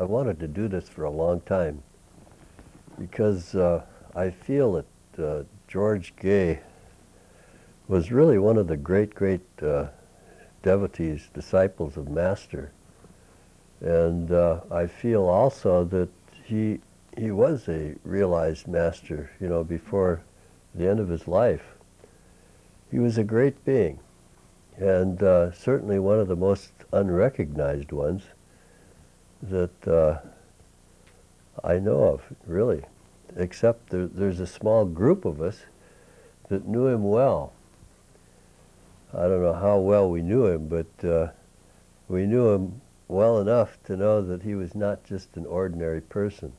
I wanted to do this for a long time because uh, I feel that uh, George Gaye was really one of the great, great uh, devotees, disciples of Master. And uh, I feel also that he, he was a realized Master, you know, before the end of his life. He was a great being, and uh, certainly one of the most unrecognized ones that uh, I know of, really, except there, there's a small group of us that knew him well. I don't know how well we knew him, but uh, we knew him well enough to know that he was not just an ordinary person.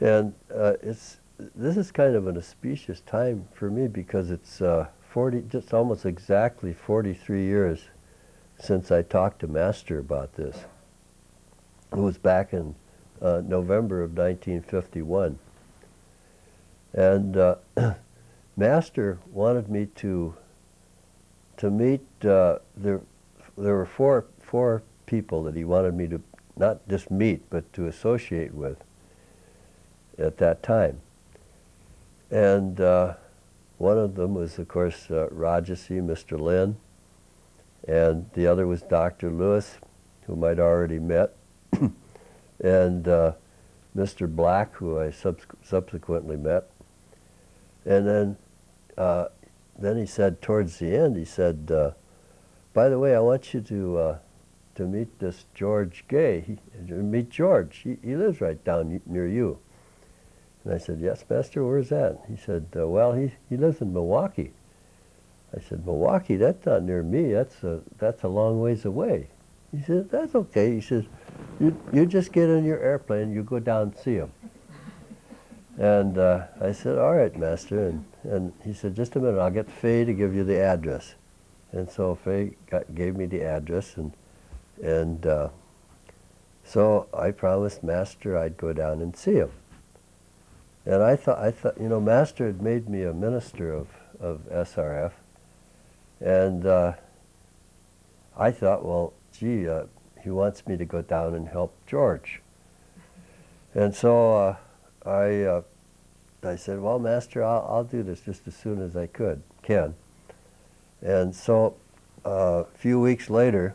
And uh, it's this is kind of an auspicious time for me because it's uh, 40, just almost exactly 43 years since I talked to Master about this. It was back in uh, November of 1951. And uh, Master wanted me to to meet, uh, there, there were four, four people that he wanted me to not just meet, but to associate with at that time. And uh, one of them was, of course, uh, Rajarsi, Mr. Lynn, and the other was Dr. Lewis, whom I'd already met, and uh, Mr. Black, who I subs subsequently met. And then, uh, then he said towards the end, he said, uh, by the way, I want you to, uh, to meet this George Gaye. He, meet George. He, he lives right down near you. And I said, yes, Master, where's that? He said, uh, well, he, he lives in Milwaukee. I said, Milwaukee, that's not near me. That's a, that's a long ways away. He said, that's okay. He says, you, you just get in your airplane, you go down and see him. And uh, I said, all right, Master. And, and he said, just a minute, I'll get Faye to give you the address. And so Faye got, gave me the address, and, and uh, so I promised Master I'd go down and see him. And I thought, I thought, you know, Master had made me a minister of, of SRF, and uh, I thought, well, gee, uh, he wants me to go down and help George. And so uh, I, uh, I said, well, Master, I'll, I'll, do this just as soon as I could, can. And so uh, a few weeks later,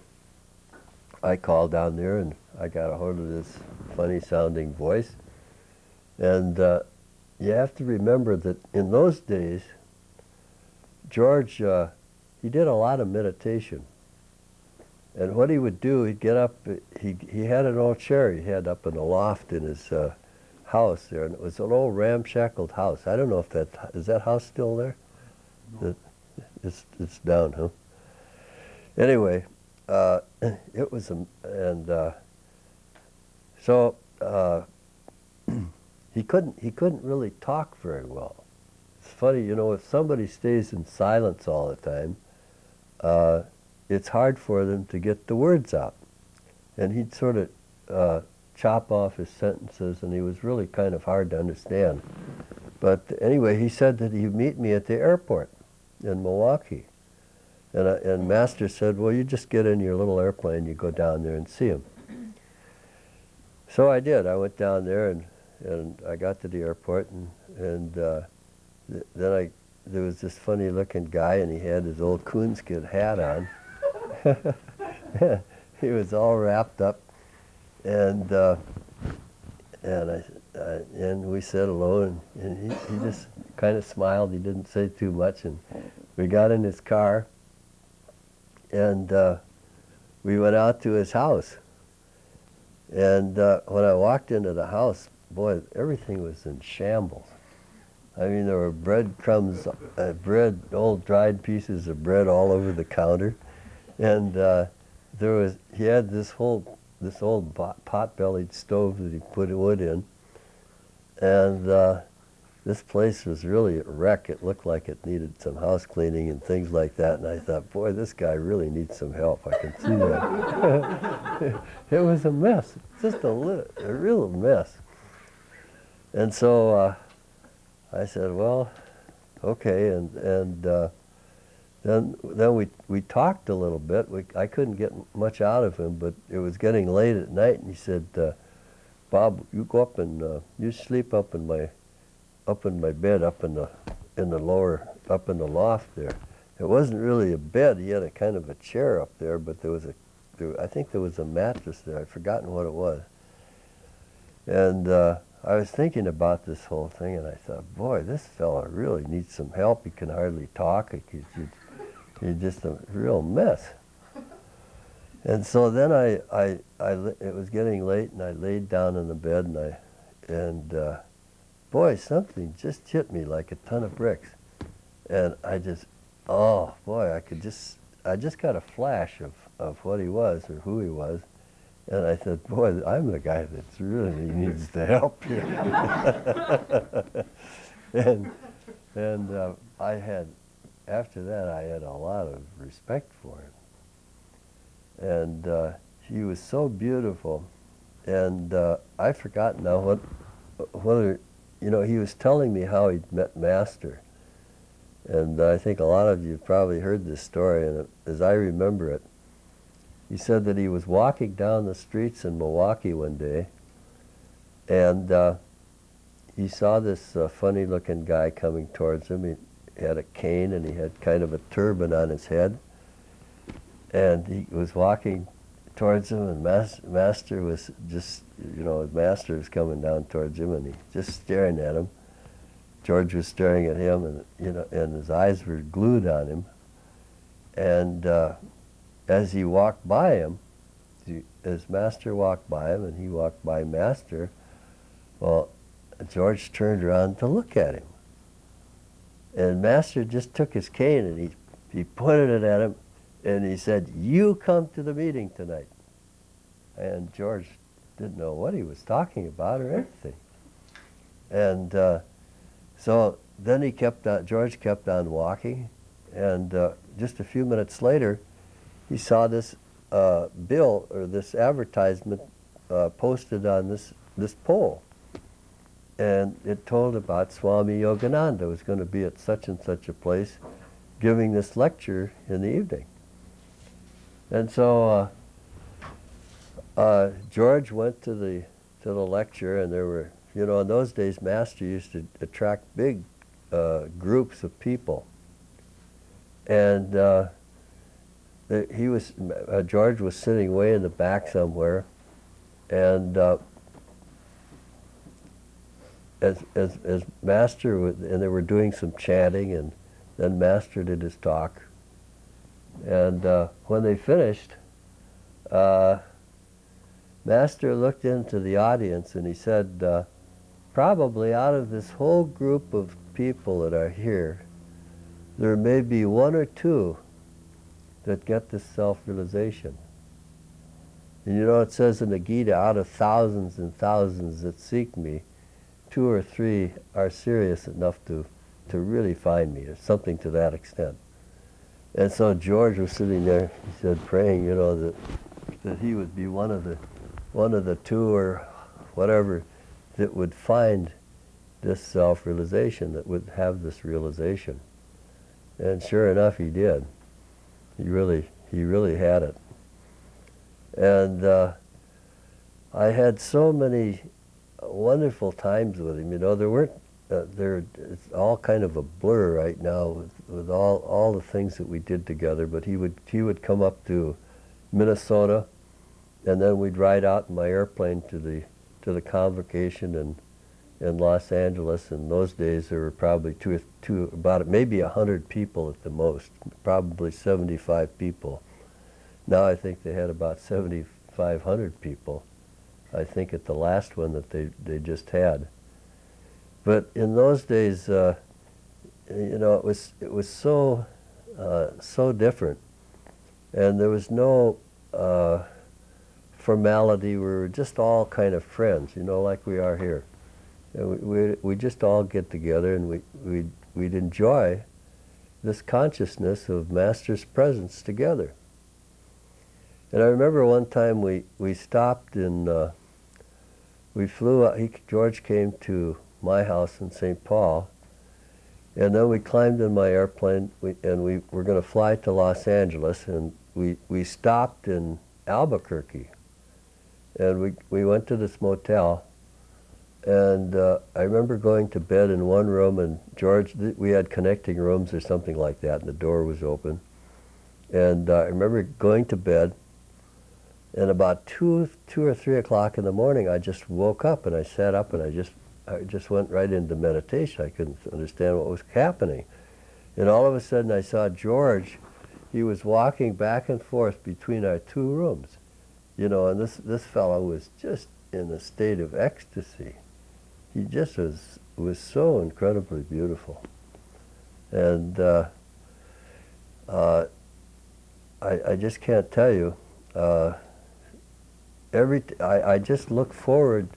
I called down there and I got a hold of this funny sounding voice. And uh, you have to remember that in those days, George, he did a lot of meditation. And what he would do, he'd get up, he, he had an old chair he had up in the loft in his uh, house there, and it was an old ramshackled house. I don't know if that, is that house still there? No. It's, it's down, huh? Anyway, uh, it was, a, and uh, so uh, he couldn't he couldn't really talk very well. It's funny, you know, if somebody stays in silence all the time, uh, it's hard for them to get the words out. And he'd sort of uh, chop off his sentences, and he was really kind of hard to understand. But anyway, he said that he'd meet me at the airport in Milwaukee. And, uh, and Master said, well, you just get in your little airplane, you go down there and see him. So I did. I went down there and and I got to the airport, and, and uh, th then I, there was this funny looking guy, and he had his old coonskin hat on. he was all wrapped up, and uh, and I, uh, and we said hello, and, and he, he just kind of smiled. He didn't say too much, and we got in his car, and uh, we went out to his house. And uh, when I walked into the house, boy, everything was in shambles. I mean, there were breadcrumbs, uh, bread, old dried pieces of bread all over the counter, and uh, there was he had this whole this old pot-bellied stove that he put wood in, and uh, this place was really a wreck. It looked like it needed some house cleaning and things like that. And I thought, boy, this guy really needs some help. I can see that. it was a mess, just a, a real mess. And so uh, I said, well, okay. And, and uh, then then we we talked a little bit. We, I couldn't get much out of him, but it was getting late at night, and he said, uh, "Bob, you go up and uh, you sleep up in my up in my bed, up in the in the lower up in the loft there." It wasn't really a bed. He had a kind of a chair up there, but there was a there, I think there was a mattress there. I'd forgotten what it was. And uh, I was thinking about this whole thing, and I thought, boy, this fellow really needs some help. He can hardly talk. He, he, He's just a real mess. And so then I, I, I, it was getting late, and I laid down in the bed, and I, and uh, boy, something just hit me like a ton of bricks, and I just, oh boy, I could just, I just got a flash of, of what he was or who he was, and I said, boy, I'm the guy that really needs the help here. and and uh, I had after that, I had a lot of respect for him. And uh, he was so beautiful. And uh, I forgot now what, whether, you know, he was telling me how he'd met Master. And I think a lot of you probably heard this story, and as I remember it, he said that he was walking down the streets in Milwaukee one day, and uh, he saw this uh, funny-looking guy coming towards him. He, had a cane and he had kind of a turban on his head. And he was walking towards him and mas Master was just, you know, Master was coming down towards him and he just staring at him. George was staring at him and, you know, and his eyes were glued on him. And uh, as he walked by him, he, as Master walked by him and he walked by Master, well, George turned around to look at him. And Master just took his cane and he, he pointed it at him and he said, you come to the meeting tonight. And George didn't know what he was talking about or anything. And uh, so then he kept on, George kept on walking and uh, just a few minutes later he saw this uh, bill or this advertisement uh, posted on this, this pole and it told about Swami Yogananda was going to be at such and such a place giving this lecture in the evening. And so uh, uh, George went to the to the lecture, and there were, you know, in those days, Master used to attract big uh, groups of people. And uh, he was, uh, George was sitting way in the back somewhere, and uh, as, as, as Master, and they were doing some chanting, and then Master did his talk. And uh, when they finished, uh, Master looked into the audience and he said, uh, probably out of this whole group of people that are here, there may be one or two that get this self-realization. And you know, it says in the Gita, out of thousands and thousands that seek me, two or three are serious enough to, to really find me, or something to that extent. And so George was sitting there, he said, praying, you know, that, that he would be one of the, one of the two or whatever that would find this self-realization, that would have this realization. And sure enough, he did. He really, he really had it. And uh, I had so many wonderful times with him. You know, there weren't uh, there. It's all kind of a blur right now with, with all all the things that we did together. But he would he would come up to Minnesota, and then we'd ride out in my airplane to the to the convocation in in Los Angeles. In those days, there were probably two two about maybe a hundred people at the most, probably seventy five people. Now I think they had about seventy five hundred people I think at the last one that they, they just had. But in those days, uh, you know, it was, it was so, uh, so different. And there was no uh, formality. We were just all kind of friends, you know, like we are here. We, we, just all get together and we, we'd, we'd enjoy this consciousness of Master's presence together. And I remember one time we, we stopped in uh, we flew out, he, George came to my house in St. Paul, And then we climbed in my airplane we, and we were going to fly to Los Angeles and we, we stopped in Albuquerque. And we, we went to this motel and uh, I remember going to bed in one room and George, we had connecting rooms or something like that and the door was open. And uh, I remember going to bed and about two, two or three o'clock in the morning I just woke up and I sat up and I just, I just went right into meditation. I couldn't understand what was happening. And all of a sudden I saw George, he was walking back and forth between our two rooms. You know, and this, this fellow was just in a state of ecstasy he just was was so incredibly beautiful, and uh, uh, I, I just can't tell you. Uh, every I, I just look forward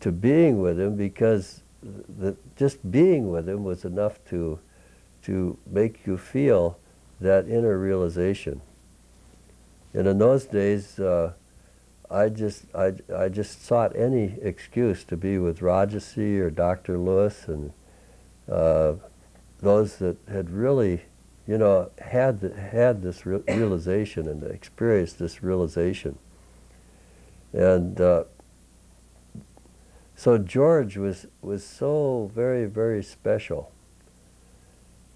to being with him because the, just being with him was enough to to make you feel that inner realization. And in those days, uh, I just I, I just sought any excuse to be with Rajarsi or Dr. Lewis and uh, those that had really, you know, had the, had this re realization and experienced this realization. And uh, so George was was so very very special,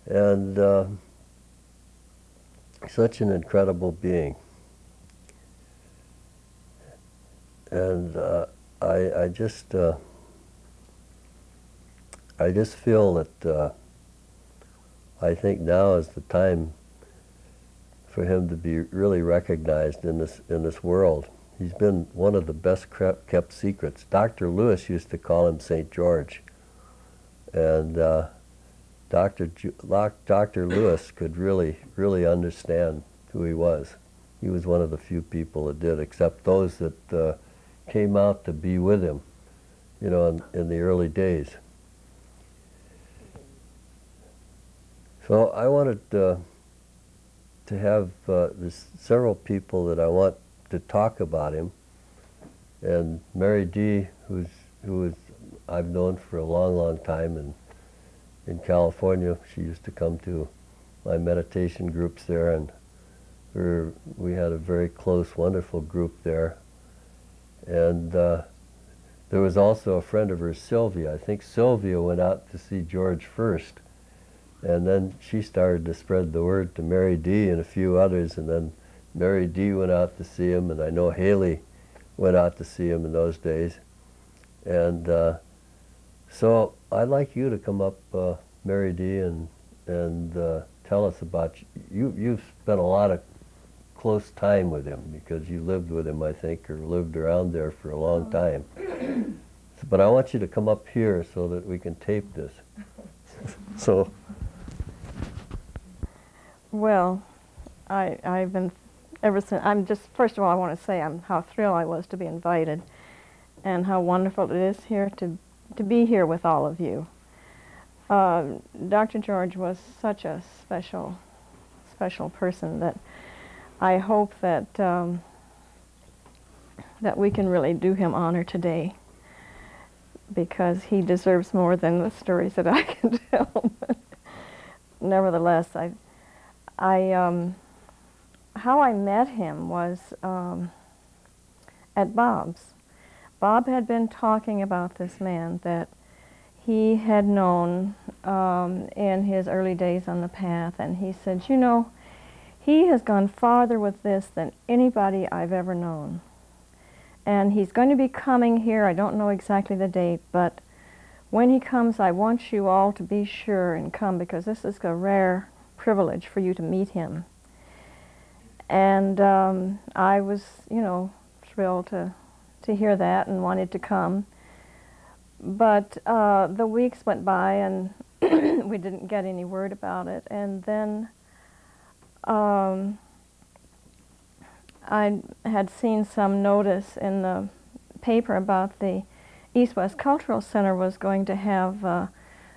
and uh, such an incredible being. And uh, I, I just uh, I just feel that uh, I think now is the time for him to be really recognized in this in this world. He's been one of the best kept secrets. Dr. Lewis used to call him St. George, and uh, Dr. Ju Dr. Lewis could really really understand who he was. He was one of the few people that did, except those that uh, came out to be with him, you know, in, in the early days. So I wanted uh, to have uh, several people that I want to talk about him, and Mary Dee, who's who is I've known for a long, long time, and in California, she used to come to my meditation groups there, and we, we had a very close, wonderful group there. And uh, there was also a friend of hers, Sylvia. I think Sylvia went out to see George first. And then she started to spread the word to Mary Dee and a few others. And then Mary Dee went out to see him. And I know Haley went out to see him in those days. And uh, so I'd like you to come up, uh, Mary Dee, and, and uh, tell us about, you, you've spent a lot of close time with him because you lived with him, I think, or lived around there for a long oh. time. but I want you to come up here so that we can tape this. so. Well, I, I've been, ever since, I'm just, first of all, I want to say I'm, how thrilled I was to be invited and how wonderful it is here to, to be here with all of you. Uh, Dr. George was such a special, special person that I hope that um, that we can really do him honor today because he deserves more than the stories that I can tell. Nevertheless, I, I, um, how I met him was um, at Bob's. Bob had been talking about this man that he had known um, in his early days on the path, and he said, you know, he has gone farther with this than anybody I've ever known. And he's going to be coming here, I don't know exactly the date, but when he comes, I want you all to be sure and come because this is a rare privilege for you to meet him. And um, I was, you know, thrilled to, to hear that and wanted to come. But uh, the weeks went by and we didn't get any word about it. And then um, I had seen some notice in the paper about the East West Cultural Center was going to have a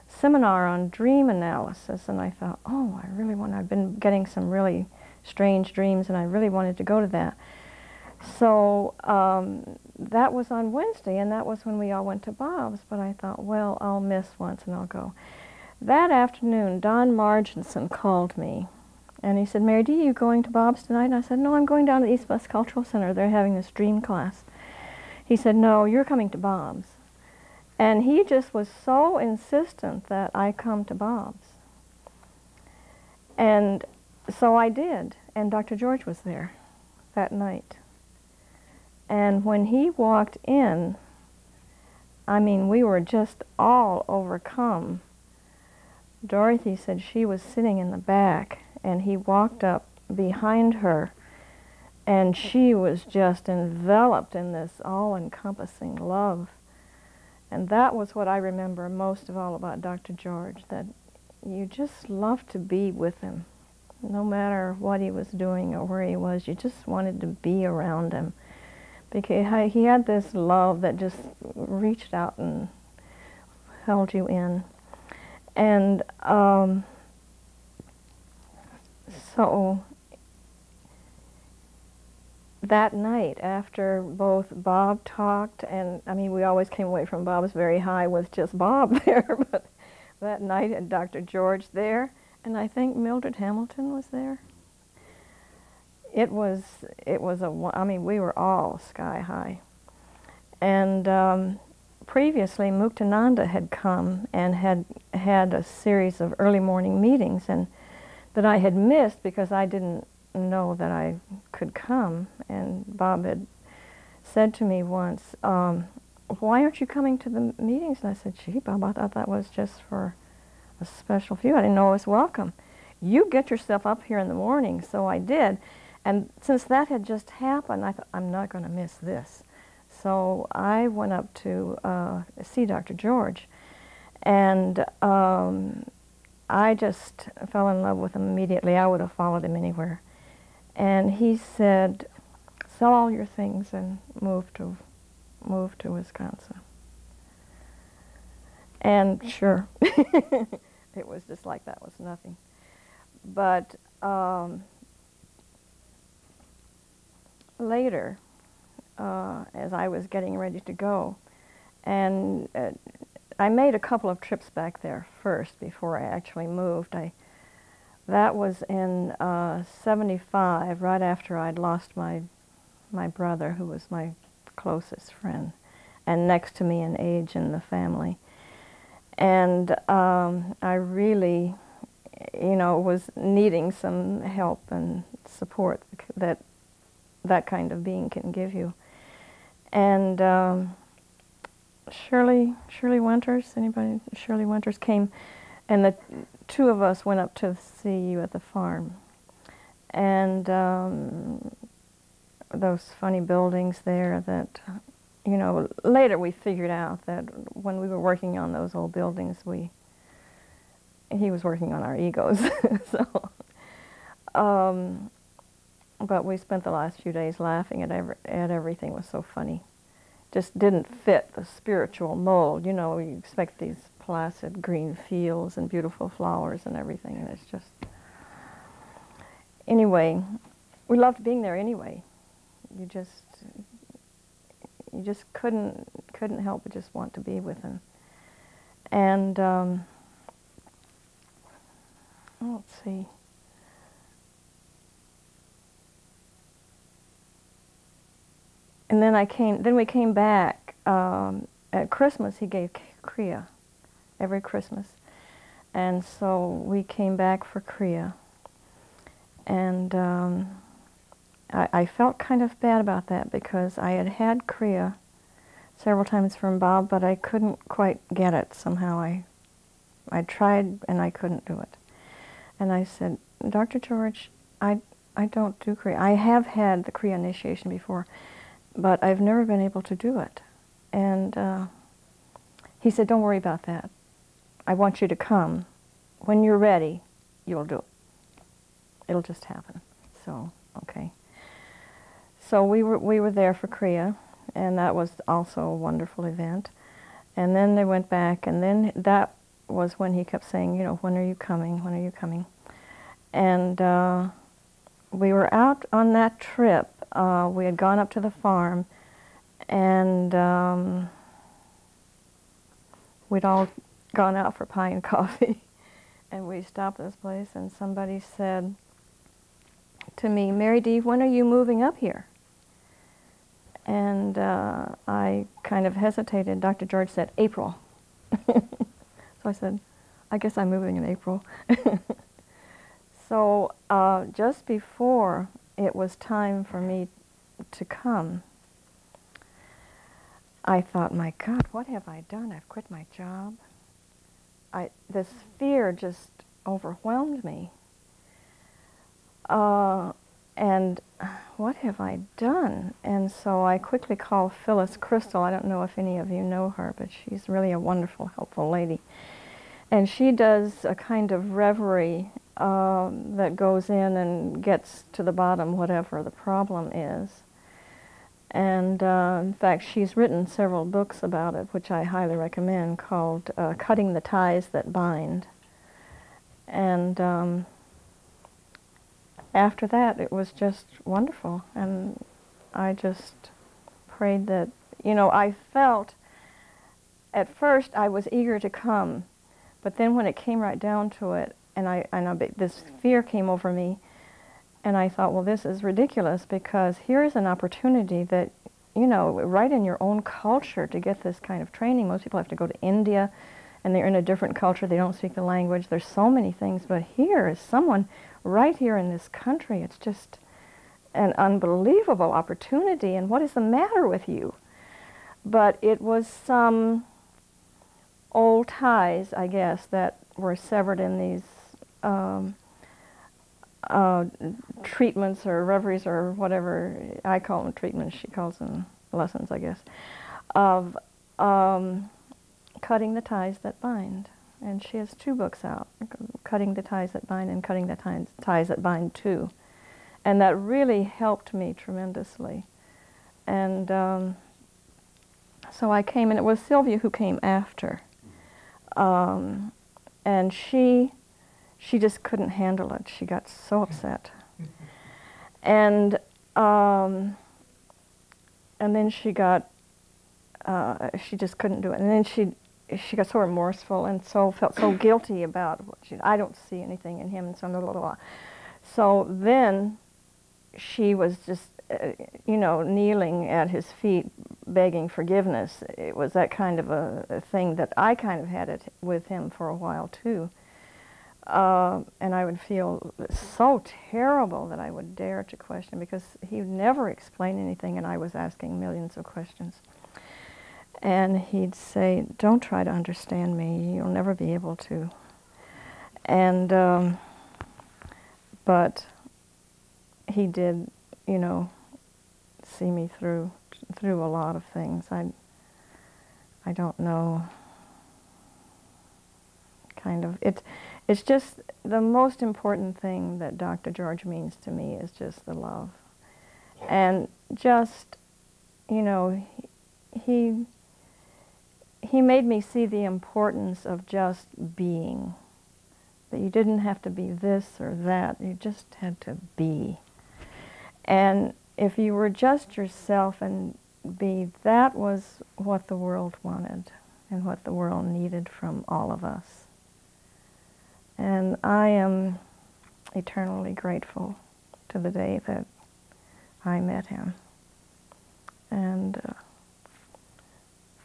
seminar on dream analysis, and I thought, oh, I really want. I've been getting some really strange dreams, and I really wanted to go to that. So um, that was on Wednesday, and that was when we all went to Bob's. But I thought, well, I'll miss once, and I'll go. that afternoon, Don Marginson called me and he said, Mary Dee, you going to Bob's tonight? And I said, no, I'm going down to the East West Cultural Center. They're having this dream class. He said, no, you're coming to Bob's. And he just was so insistent that I come to Bob's. And so I did. And Dr. George was there that night. And when he walked in, I mean, we were just all overcome. Dorothy said she was sitting in the back and he walked up behind her and she was just enveloped in this all-encompassing love. And that was what I remember most of all about Dr. George, that you just loved to be with him. No matter what he was doing or where he was, you just wanted to be around him. Because he had this love that just reached out and held you in. And um, so that night, after both Bob talked, and I mean, we always came away from Bob's very high with just Bob there, but that night and Dr. George there, and I think Mildred Hamilton was there. It was, it was a, I mean, we were all sky high. And um, previously, Muktananda had come and had had a series of early morning meetings, and that I had missed because I didn't know that I could come. And Bob had said to me once, um, why aren't you coming to the meetings? And I said, gee, Bob, I thought that was just for a special few. I didn't know it was welcome. You get yourself up here in the morning, so I did. And since that had just happened, I thought, I'm not going to miss this. So I went up to uh, see Dr. George. And um, I just fell in love with him immediately. I would have followed him anywhere. And he said, sell all your things and move to, move to Wisconsin. And sure, it was just like that was nothing. But um, later, uh, as I was getting ready to go, and uh, I made a couple of trips back there first before I actually moved. I, that was in uh, 75, right after I'd lost my, my brother, who was my closest friend, and next to me in age in the family. And um, I really, you know, was needing some help and support that that kind of being can give you. And um, Shirley, Shirley Winters, anybody, Shirley Winters came, and the two of us went up to see you at the farm. And um, those funny buildings there that, you know, later we figured out that when we were working on those old buildings, we, he was working on our egos. so, um, but we spent the last few days laughing at, every, at everything. Was so funny just didn't fit the spiritual mold. You know, you expect these placid green fields and beautiful flowers and everything, and it's just... Anyway, we loved being there anyway. You just, you just couldn't, couldn't help but just want to be with him. And, um, let's see. And then I came. Then we came back um, at Christmas. He gave Kriya every Christmas, and so we came back for Kriya. And um, I, I, felt kind of bad about that because I had had Kriya several times from Bob, but I couldn't quite get it somehow. I I tried and I couldn't do it. And I said, Dr. George, I I don't do Kriya. I have had the Kriya initiation before but I've never been able to do it. And uh, he said, don't worry about that. I want you to come. When you're ready, you'll do it. It'll just happen. So, okay. So we were, we were there for Kriya, and that was also a wonderful event. And then they went back, and then that was when he kept saying, you know, when are you coming? When are you coming? And uh, we were out on that trip uh, we had gone up to the farm and um, we'd all gone out for pie and coffee. and we stopped at this place, and somebody said to me, Mary Dee., when are you moving up here? And uh, I kind of hesitated. Dr. George said, April. so I said, I guess I'm moving in April. so uh, just before it was time for me to come, I thought, my God, what have I done? I've quit my job. I, this fear just overwhelmed me. Uh, and what have I done? And so I quickly called Phyllis Krystal. I don't know if any of you know her, but she's really a wonderful, helpful lady. And she does a kind of reverie um, that goes in and gets to the bottom, whatever the problem is. And uh, in fact, she's written several books about it, which I highly recommend, called uh, Cutting the Ties That Bind. And um, after that, it was just wonderful. And I just prayed that, you know, I felt at first I was eager to come, but then when it came right down to it, and I, I this fear came over me, and I thought, well, this is ridiculous because here is an opportunity that, you know, right in your own culture to get this kind of training. Most people have to go to India and they're in a different culture. They don't speak the language. There's so many things. But here is someone right here in this country. It's just an unbelievable opportunity. And what is the matter with you? But it was some old ties, I guess, that were severed in these um, uh, treatments or reveries or whatever I call them treatments. She calls them lessons, I guess, of um, cutting the ties that bind. And she has two books out, Cutting the Ties That Bind and Cutting the Ties, ties That Bind Too. And that really helped me tremendously. And um, so I came, and it was Sylvia who came after. Um, and she she just couldn't handle it. She got so upset. and um, and then she got uh, she just couldn't do it. And then she she got so remorseful and so felt so guilty about what she. I don't see anything in him, and so blah blah blah. So then she was just uh, you know kneeling at his feet begging forgiveness. It was that kind of a, a thing that I kind of had it with him for a while too. Uh, and I would feel so terrible that I would dare to question because he would never explain anything and I was asking millions of questions. And he'd say, don't try to understand me, you'll never be able to. And, um, but he did, you know, see me through, through a lot of things. I, I don't know, kind of, it, it's just the most important thing that Dr. George means to me is just the love. And just, you know, he, he made me see the importance of just being. That you didn't have to be this or that, you just had to be. And if you were just yourself and be, that was what the world wanted and what the world needed from all of us. And I am eternally grateful to the day that I met him. And uh,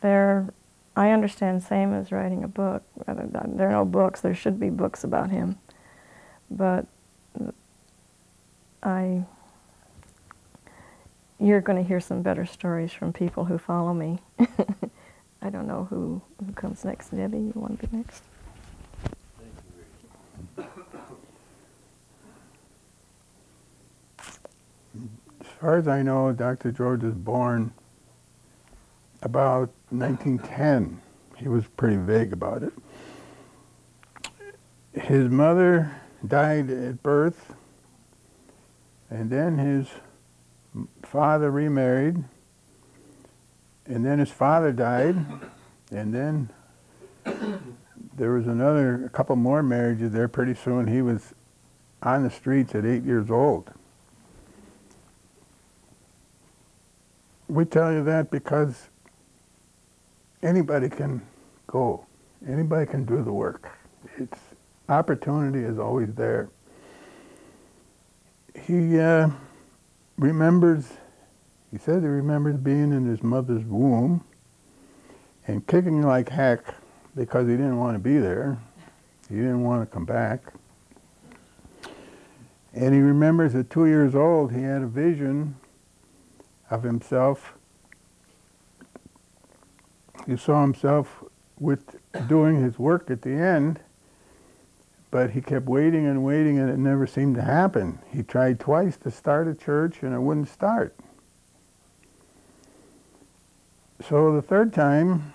there, I understand same as writing a book. There are no books. There should be books about him. But I, you're going to hear some better stories from people who follow me. I don't know who, who comes next. Debbie, you want to be next? Far as I know, Dr. George was born about 1910. He was pretty vague about it. His mother died at birth, and then his father remarried, and then his father died, and then there was another, a couple more marriages there. Pretty soon he was on the streets at eight years old. We tell you that because anybody can go. Anybody can do the work. It's opportunity is always there. He uh, remembers, he said he remembers being in his mother's womb and kicking like heck because he didn't want to be there. He didn't want to come back. And he remembers at two years old, he had a vision of himself. He saw himself with doing his work at the end, but he kept waiting and waiting and it never seemed to happen. He tried twice to start a church and it wouldn't start. So the third time,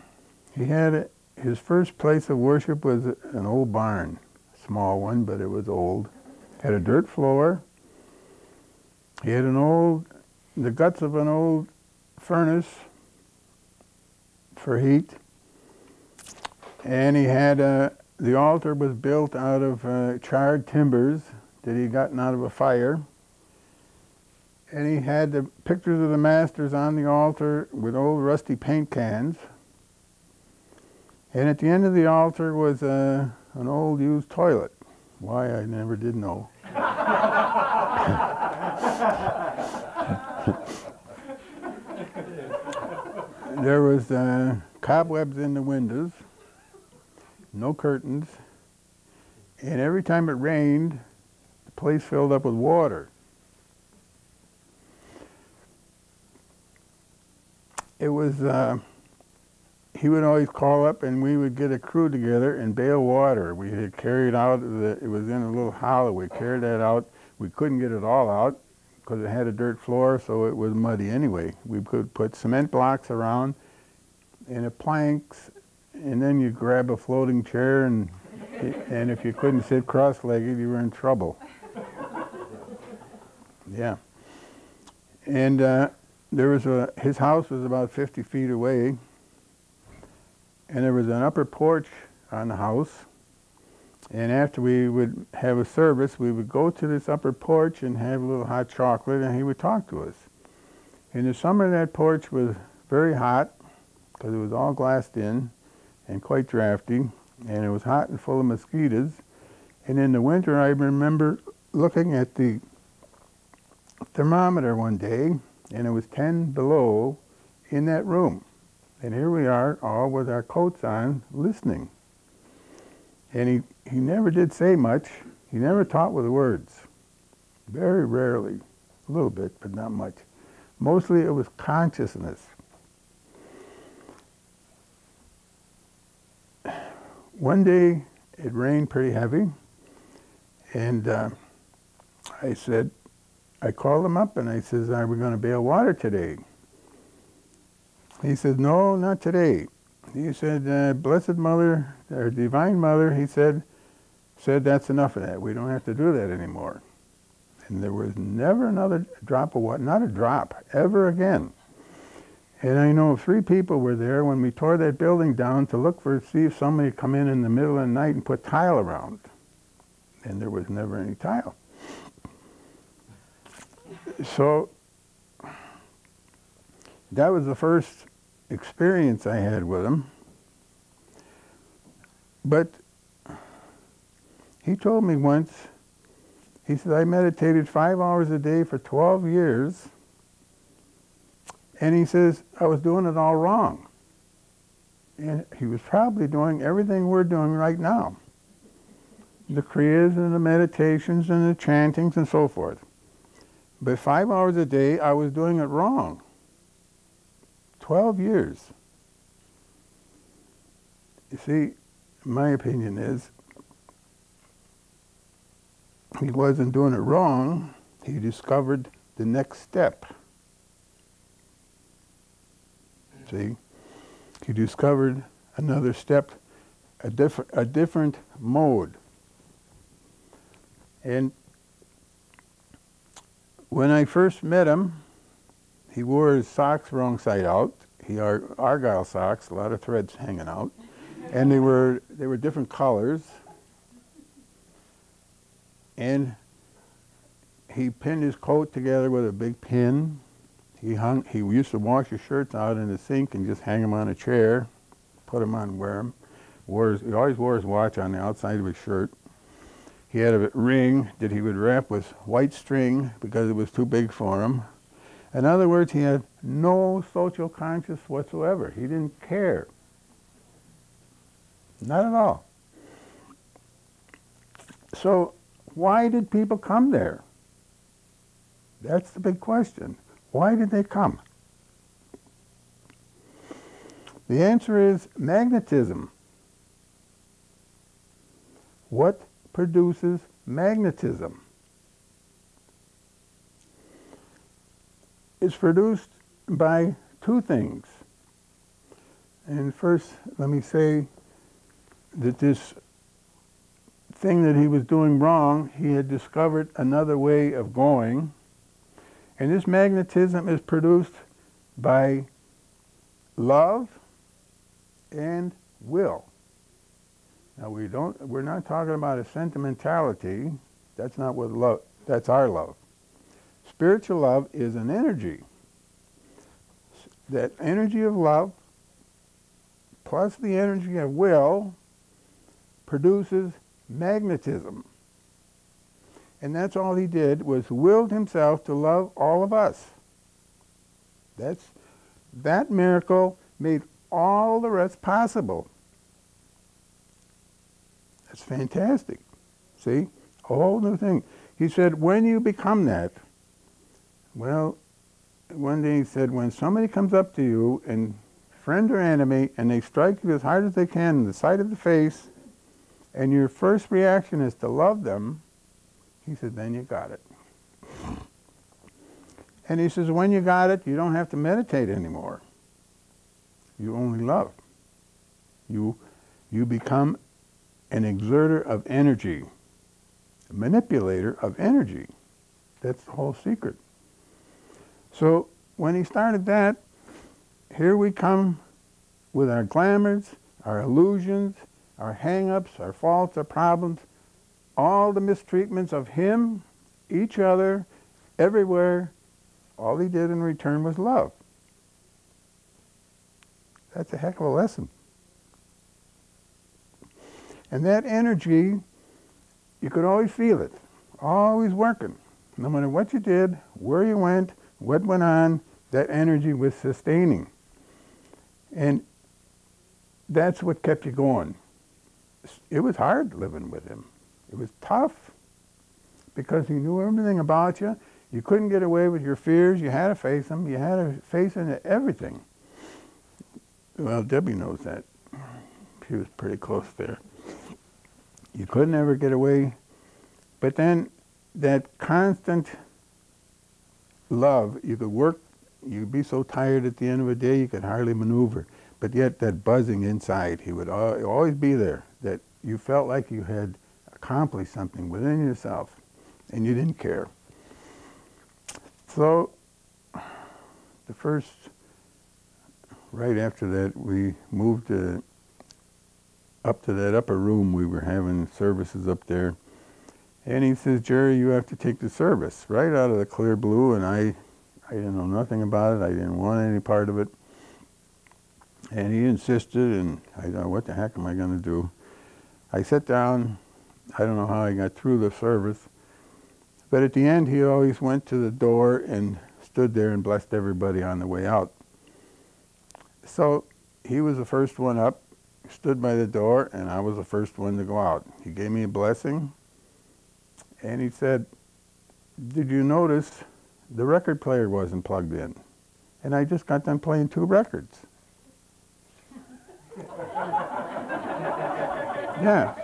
he had his first place of worship was an old barn, small one, but it was old. Had a dirt floor. He had an old, the guts of an old furnace for heat. And he had a, the altar was built out of uh, charred timbers that he'd gotten out of a fire. And he had the pictures of the masters on the altar with old rusty paint cans. And at the end of the altar was uh, an old used toilet. Why, I never did know. there was uh, cobwebs in the windows, no curtains, and every time it rained, the place filled up with water. It was uh, he would always call up and we would get a crew together and bail water. We had carried out, the, it was in a little hollow, we carried that out. We couldn't get it all out because it had a dirt floor so it was muddy anyway. We could put cement blocks around and a planks and then you grab a floating chair and, and if you couldn't sit cross-legged you were in trouble. Yeah. And uh, there was a, his house was about 50 feet away and there was an upper porch on the house. And after we would have a service, we would go to this upper porch and have a little hot chocolate, and he would talk to us. In the summer, that porch was very hot because it was all glassed in and quite drafty, and it was hot and full of mosquitoes. And in the winter, I remember looking at the thermometer one day, and it was 10 below in that room. And here we are, all with our coats on, listening. And he, he never did say much. He never taught with words. Very rarely. A little bit, but not much. Mostly it was consciousness. One day it rained pretty heavy, and uh, I said, I called him up and I says, are we going to bail water today? He said, no, not today. He said, uh, Blessed Mother, or Divine Mother, he said, said that's enough of that. We don't have to do that anymore. And there was never another drop of water, not a drop, ever again. And I know three people were there when we tore that building down to look for, see if somebody come in in the middle of the night and put tile around. And there was never any tile. So that was the first experience I had with him. But he told me once, he said, I meditated five hours a day for 12 years, and he says, I was doing it all wrong. And he was probably doing everything we're doing right now. The kriyas and the meditations and the chantings and so forth. But five hours a day, I was doing it wrong. 12 years. You see, my opinion is he wasn't doing it wrong. He discovered the next step. See, he discovered another step, a different, a different mode. And when I first met him, he wore his socks wrong side out. He wore argyle socks, a lot of threads hanging out, and they were they were different colors. And he pinned his coat together with a big pin. He hung. He used to wash his shirts out in the sink and just hang them on a chair, put them on, wear them. Wore his, he always wore his watch on the outside of his shirt. He had a ring that he would wrap with white string because it was too big for him. In other words, he had no social conscience whatsoever. He didn't care. Not at all. So why did people come there? That's the big question. Why did they come? The answer is magnetism. What produces magnetism? It's produced by two things. And first, let me say that this thing that he was doing wrong, he had discovered another way of going. And this magnetism is produced by love and will. Now we don't we're not talking about a sentimentality. That's not what love that's our love. Spiritual love is an energy. That energy of love plus the energy of will produces magnetism. And that's all he did was willed himself to love all of us. That's that miracle made all the rest possible. That's fantastic. See? A whole new thing. He said, when you become that, well, one day he said, when somebody comes up to you, and friend or enemy, and they strike you as hard as they can in the side of the face, and your first reaction is to love them, he said, then you got it. And he says, when you got it, you don't have to meditate anymore. You only love. You, you become an exerter of energy, a manipulator of energy. That's the whole secret. So when he started that, here we come with our glamours, our illusions, our hang-ups, our faults, our problems, all the mistreatments of him, each other, everywhere. All he did in return was love. That's a heck of a lesson. And that energy, you could always feel it, always working. No matter what you did, where you went, what went on, that energy was sustaining. And that's what kept you going. It was hard living with him. It was tough because he knew everything about you. You couldn't get away with your fears. You had to face them. You had to face into everything. Well, Debbie knows that. She was pretty close there. You couldn't ever get away. But then that constant love, you could work, you'd be so tired at the end of the day you could hardly maneuver. But yet that buzzing inside, he would always be there, that you felt like you had accomplished something within yourself and you didn't care. So the first, right after that, we moved to up to that upper room. We were having services up there. And he says, Jerry, you have to take the service right out of the clear blue. And I, I didn't know nothing about it. I didn't want any part of it. And he insisted, and I thought, what the heck am I going to do? I sat down. I don't know how I got through the service. But at the end, he always went to the door and stood there and blessed everybody on the way out. So he was the first one up stood by the door, and I was the first one to go out. He gave me a blessing, and he said, did you notice the record player wasn't plugged in? And I just got done playing two records. yeah.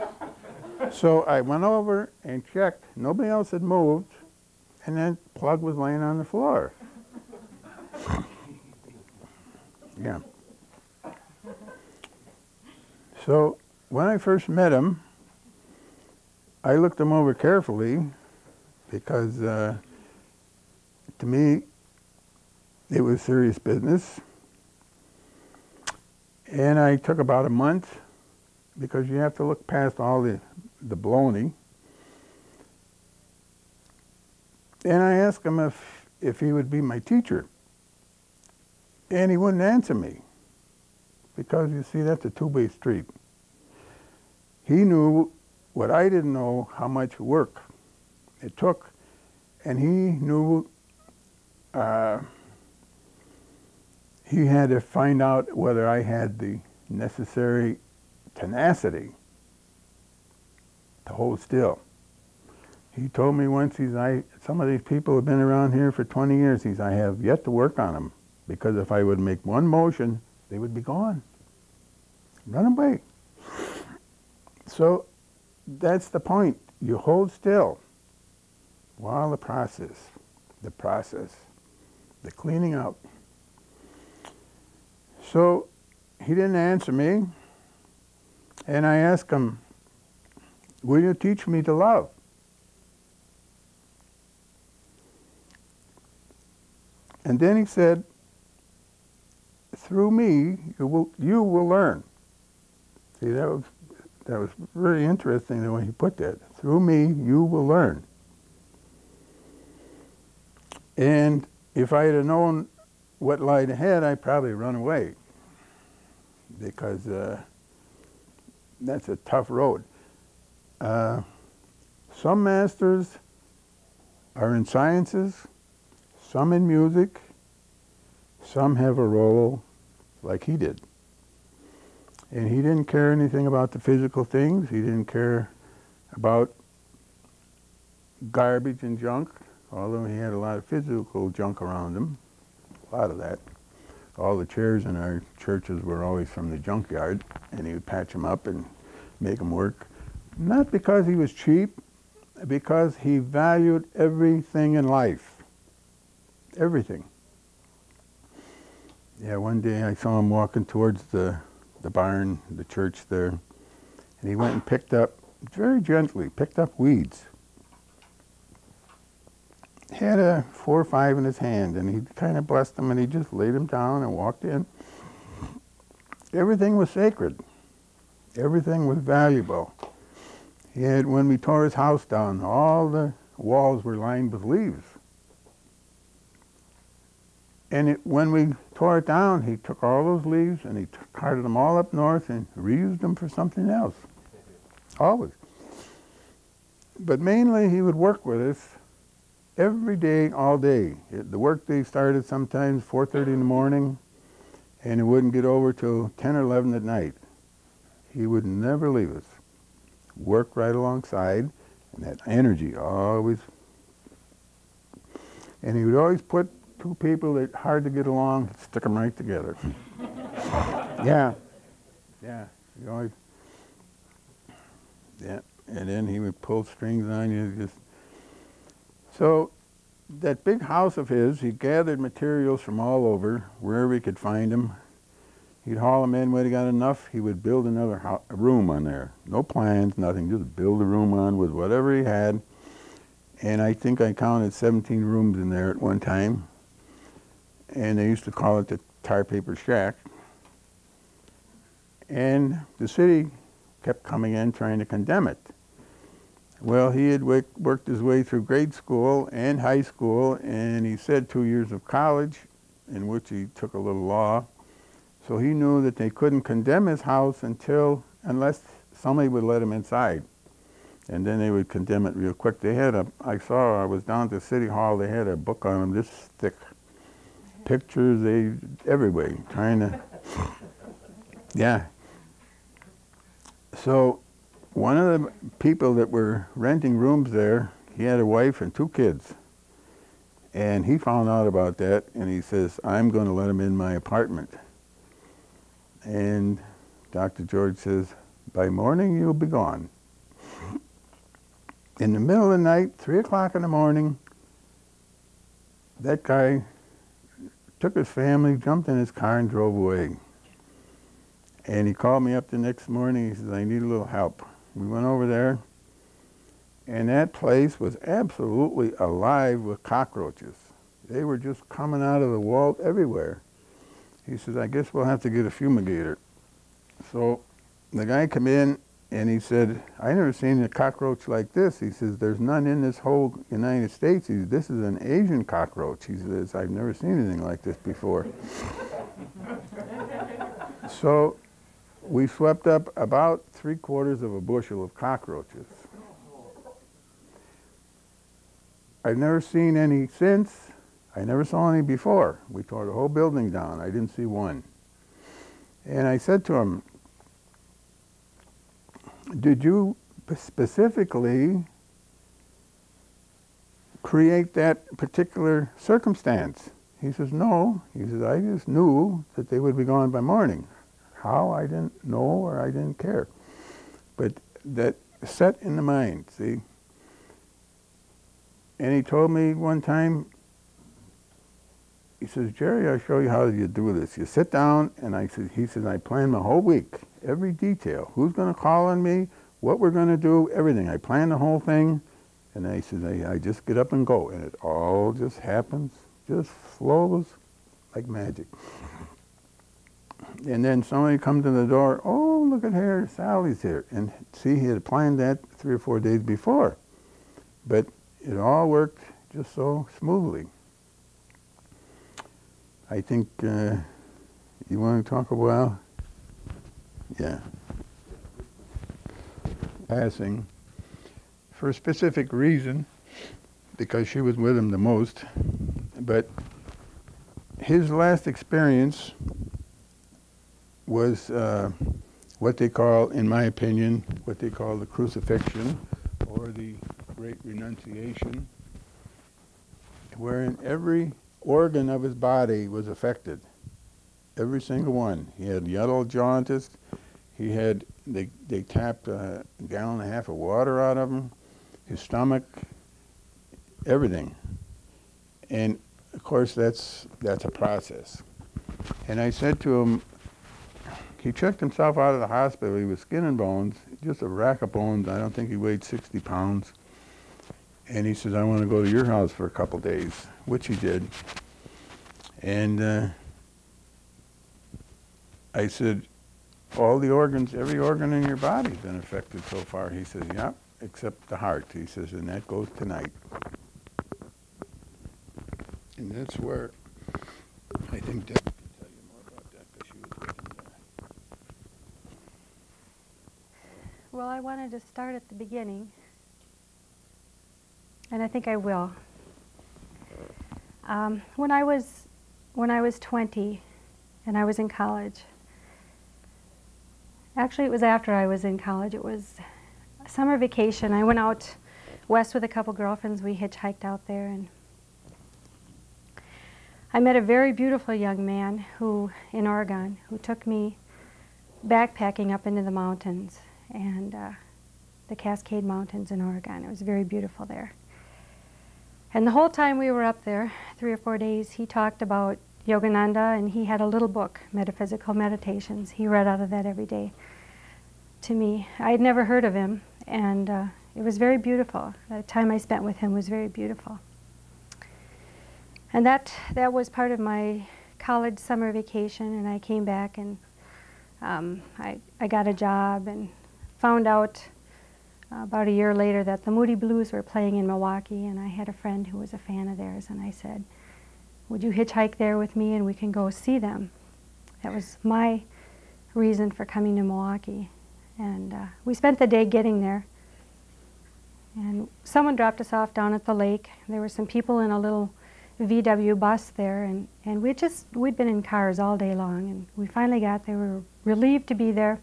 So I went over and checked. Nobody else had moved, and then plug was laying on the floor. yeah. So when I first met him, I looked him over carefully because uh, to me it was serious business. And I took about a month because you have to look past all the, the baloney. And I asked him if, if he would be my teacher. And he wouldn't answer me because you see that's a two-way street. He knew what I didn't know how much work it took, and he knew uh, he had to find out whether I had the necessary tenacity to hold still. He told me once, he's, I, some of these people have been around here for 20 years. He's, I have yet to work on them because if I would make one motion, they would be gone. Run away. So that's the point. You hold still while the process, the process, the cleaning up. So he didn't answer me, and I asked him, Will you teach me to love? And then he said, Through me, you will, you will learn. See, that was, that was very interesting the way he put that. Through me, you will learn. And if I had known what lied ahead, I'd probably run away because uh, that's a tough road. Uh, some masters are in sciences, some in music, some have a role like he did. And he didn't care anything about the physical things. He didn't care about garbage and junk, although he had a lot of physical junk around him, a lot of that. All the chairs in our churches were always from the junkyard, and he would patch them up and make them work. Not because he was cheap, because he valued everything in life. Everything. Yeah, one day I saw him walking towards the, the barn, the church there, and he went and picked up, very gently, picked up weeds. He had a four or five in his hand, and he kind of blessed them, and he just laid them down and walked in. Everything was sacred. Everything was valuable. He had, when we tore his house down, all the walls were lined with leaves. And it, when we tore it down, he took all those leaves and he carted them all up north and reused them for something else. Always. But mainly he would work with us every day, all day. It, the work day started sometimes 4.30 in the morning and it wouldn't get over till 10 or 11 at night. He would never leave us. Work right alongside and that energy always. And he would always put two people that hard to get along, stick them right together. yeah, yeah. You always, yeah. And then he would pull strings on you. Just so that big house of his, he gathered materials from all over, wherever he could find them. He'd haul them in when he got enough. He would build another room on there. No plans, nothing. Just build a room on with whatever he had. And I think I counted 17 rooms in there at one time and they used to call it the tar paper shack. And the city kept coming in trying to condemn it. Well, he had worked his way through grade school and high school, and he said two years of college, in which he took a little law. So he knew that they couldn't condemn his house until, unless somebody would let him inside. And then they would condemn it real quick. They had a, I saw, I was down the city hall, they had a book on them this thick pictures, they everywhere, trying to, yeah. So one of the people that were renting rooms there, he had a wife and two kids. And he found out about that and he says, I'm going to let him in my apartment. And Dr. George says, by morning you'll be gone. In the middle of the night, 3 o'clock in the morning, that guy took his family, jumped in his car, and drove away. And he called me up the next morning. He says, I need a little help. We went over there, and that place was absolutely alive with cockroaches. They were just coming out of the wall everywhere. He says, I guess we'll have to get a fumigator. So the guy came in and he said, I never seen a cockroach like this. He says, there's none in this whole United States. He says, this is an Asian cockroach. He says, I've never seen anything like this before. so we swept up about three quarters of a bushel of cockroaches. I've never seen any since. I never saw any before. We tore the whole building down. I didn't see one. And I said to him, did you specifically create that particular circumstance? He says, no. He says, I just knew that they would be gone by morning. How, I didn't know or I didn't care. But that set in the mind, see? And he told me one time, he says, Jerry, I'll show you how you do this. You sit down, and I said, he says, I plan my whole week, every detail. Who's going to call on me, what we're going to do, everything. I plan the whole thing, and I said, I, I just get up and go, and it all just happens, just flows like magic. And then somebody comes to the door, oh, look at here, Sally's here. And see, he had planned that three or four days before. But it all worked just so smoothly. I think uh, you want to talk a while? Yeah. Passing for a specific reason, because she was with him the most. But his last experience was uh, what they call, in my opinion, what they call the crucifixion or the great renunciation, wherein every organ of his body was affected. Every single one. He had yellow jaundice. He had, they, they tapped a gallon and a half of water out of him. His stomach, everything. And of course, that's, that's a process. And I said to him, he checked himself out of the hospital. He was skin and bones, just a rack of bones. I don't think he weighed 60 pounds. And he says, I want to go to your house for a couple days, which he did. And uh, I said, all the organs, every organ in your body's been affected so far. He says, yep, except the heart. He says, and that goes tonight. And that's where I think Deb can tell you more about that. Well, I wanted to start at the beginning, and I think I will. Um, when I was when I was 20, and I was in college. Actually, it was after I was in college. It was a summer vacation. I went out west with a couple girlfriends. We hitchhiked out there, and I met a very beautiful young man who, in Oregon, who took me backpacking up into the mountains and uh, the Cascade Mountains in Oregon. It was very beautiful there. And the whole time we were up there, three or four days, he talked about Yogananda, and he had a little book, Metaphysical Meditations. He read out of that every day to me. I had never heard of him, and uh, it was very beautiful. The time I spent with him was very beautiful. And that, that was part of my college summer vacation, and I came back and um, I, I got a job and found out uh, about a year later that the Moody Blues were playing in Milwaukee, and I had a friend who was a fan of theirs, and I said, would you hitchhike there with me and we can go see them? That was my reason for coming to Milwaukee. And uh, we spent the day getting there. And someone dropped us off down at the lake. There were some people in a little VW bus there, and, and we just, we'd been in cars all day long, and we finally got there. We were relieved to be there.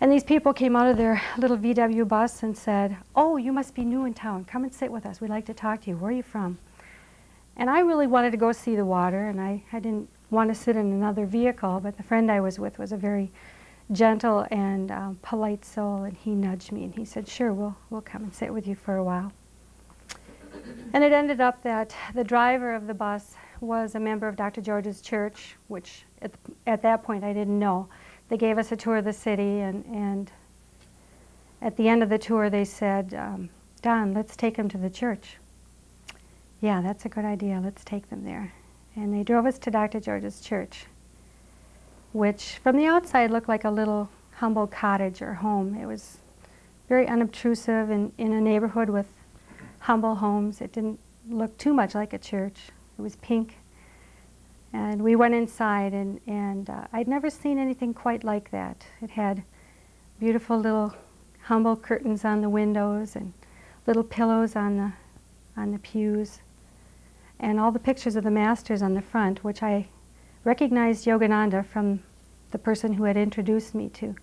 And these people came out of their little VW bus and said, Oh, you must be new in town. Come and sit with us. We'd like to talk to you. Where are you from? And I really wanted to go see the water, and I, I didn't want to sit in another vehicle, but the friend I was with was a very gentle and um, polite soul, and he nudged me and he said, Sure, we'll, we'll come and sit with you for a while. And it ended up that the driver of the bus was a member of Dr. George's church, which at, at that point I didn't know. They gave us a tour of the city, and, and at the end of the tour, they said, um, Don, let's take him to the church. Yeah, that's a good idea. Let's take them there. And they drove us to Dr. George's church, which from the outside looked like a little humble cottage or home. It was very unobtrusive and in a neighborhood with humble homes. It didn't look too much like a church. It was pink. And we went inside, and, and uh, I'd never seen anything quite like that. It had beautiful little humble curtains on the windows and little pillows on the, on the pews, and all the pictures of the masters on the front, which I recognized Yogananda from the person who had introduced me to,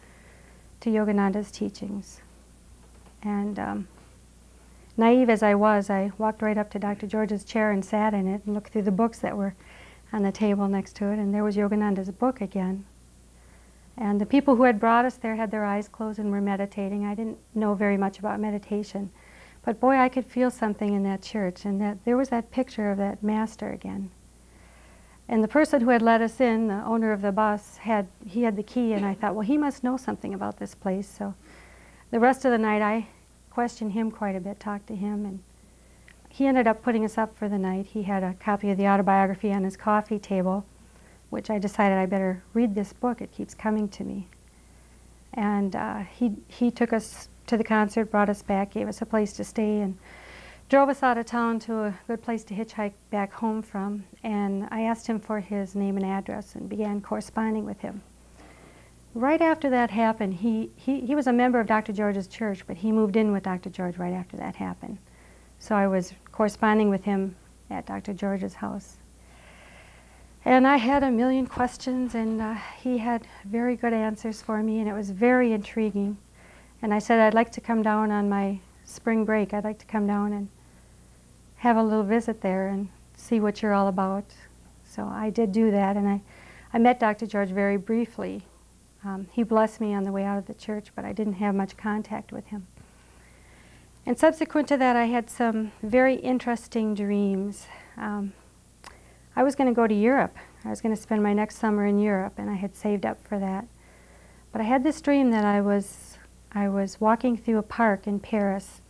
to Yogananda's teachings. And um, naive as I was, I walked right up to Dr. George's chair and sat in it and looked through the books that were on the table next to it, and there was Yogananda's book again. And the people who had brought us there had their eyes closed and were meditating. I didn't know very much about meditation, but boy, I could feel something in that church, and that there was that picture of that master again. And the person who had let us in, the owner of the bus, had he had the key, and I thought, well, he must know something about this place. So the rest of the night, I questioned him quite a bit, talked to him, and he ended up putting us up for the night. He had a copy of the autobiography on his coffee table, which I decided I better read this book. It keeps coming to me. And uh, he he took us to the concert, brought us back, gave us a place to stay, and drove us out of town to a good place to hitchhike back home from. And I asked him for his name and address and began corresponding with him. Right after that happened, he, he, he was a member of Dr. George's church, but he moved in with Dr. George right after that happened. So I was corresponding with him at Dr. George's house. And I had a million questions, and uh, he had very good answers for me, and it was very intriguing. And I said, I'd like to come down on my spring break. I'd like to come down and have a little visit there and see what you're all about. So I did do that, and I, I met Dr. George very briefly. Um, he blessed me on the way out of the church, but I didn't have much contact with him. And subsequent to that, I had some very interesting dreams. Um, I was going to go to Europe. I was going to spend my next summer in Europe, and I had saved up for that. But I had this dream that I was, I was walking through a park in Paris,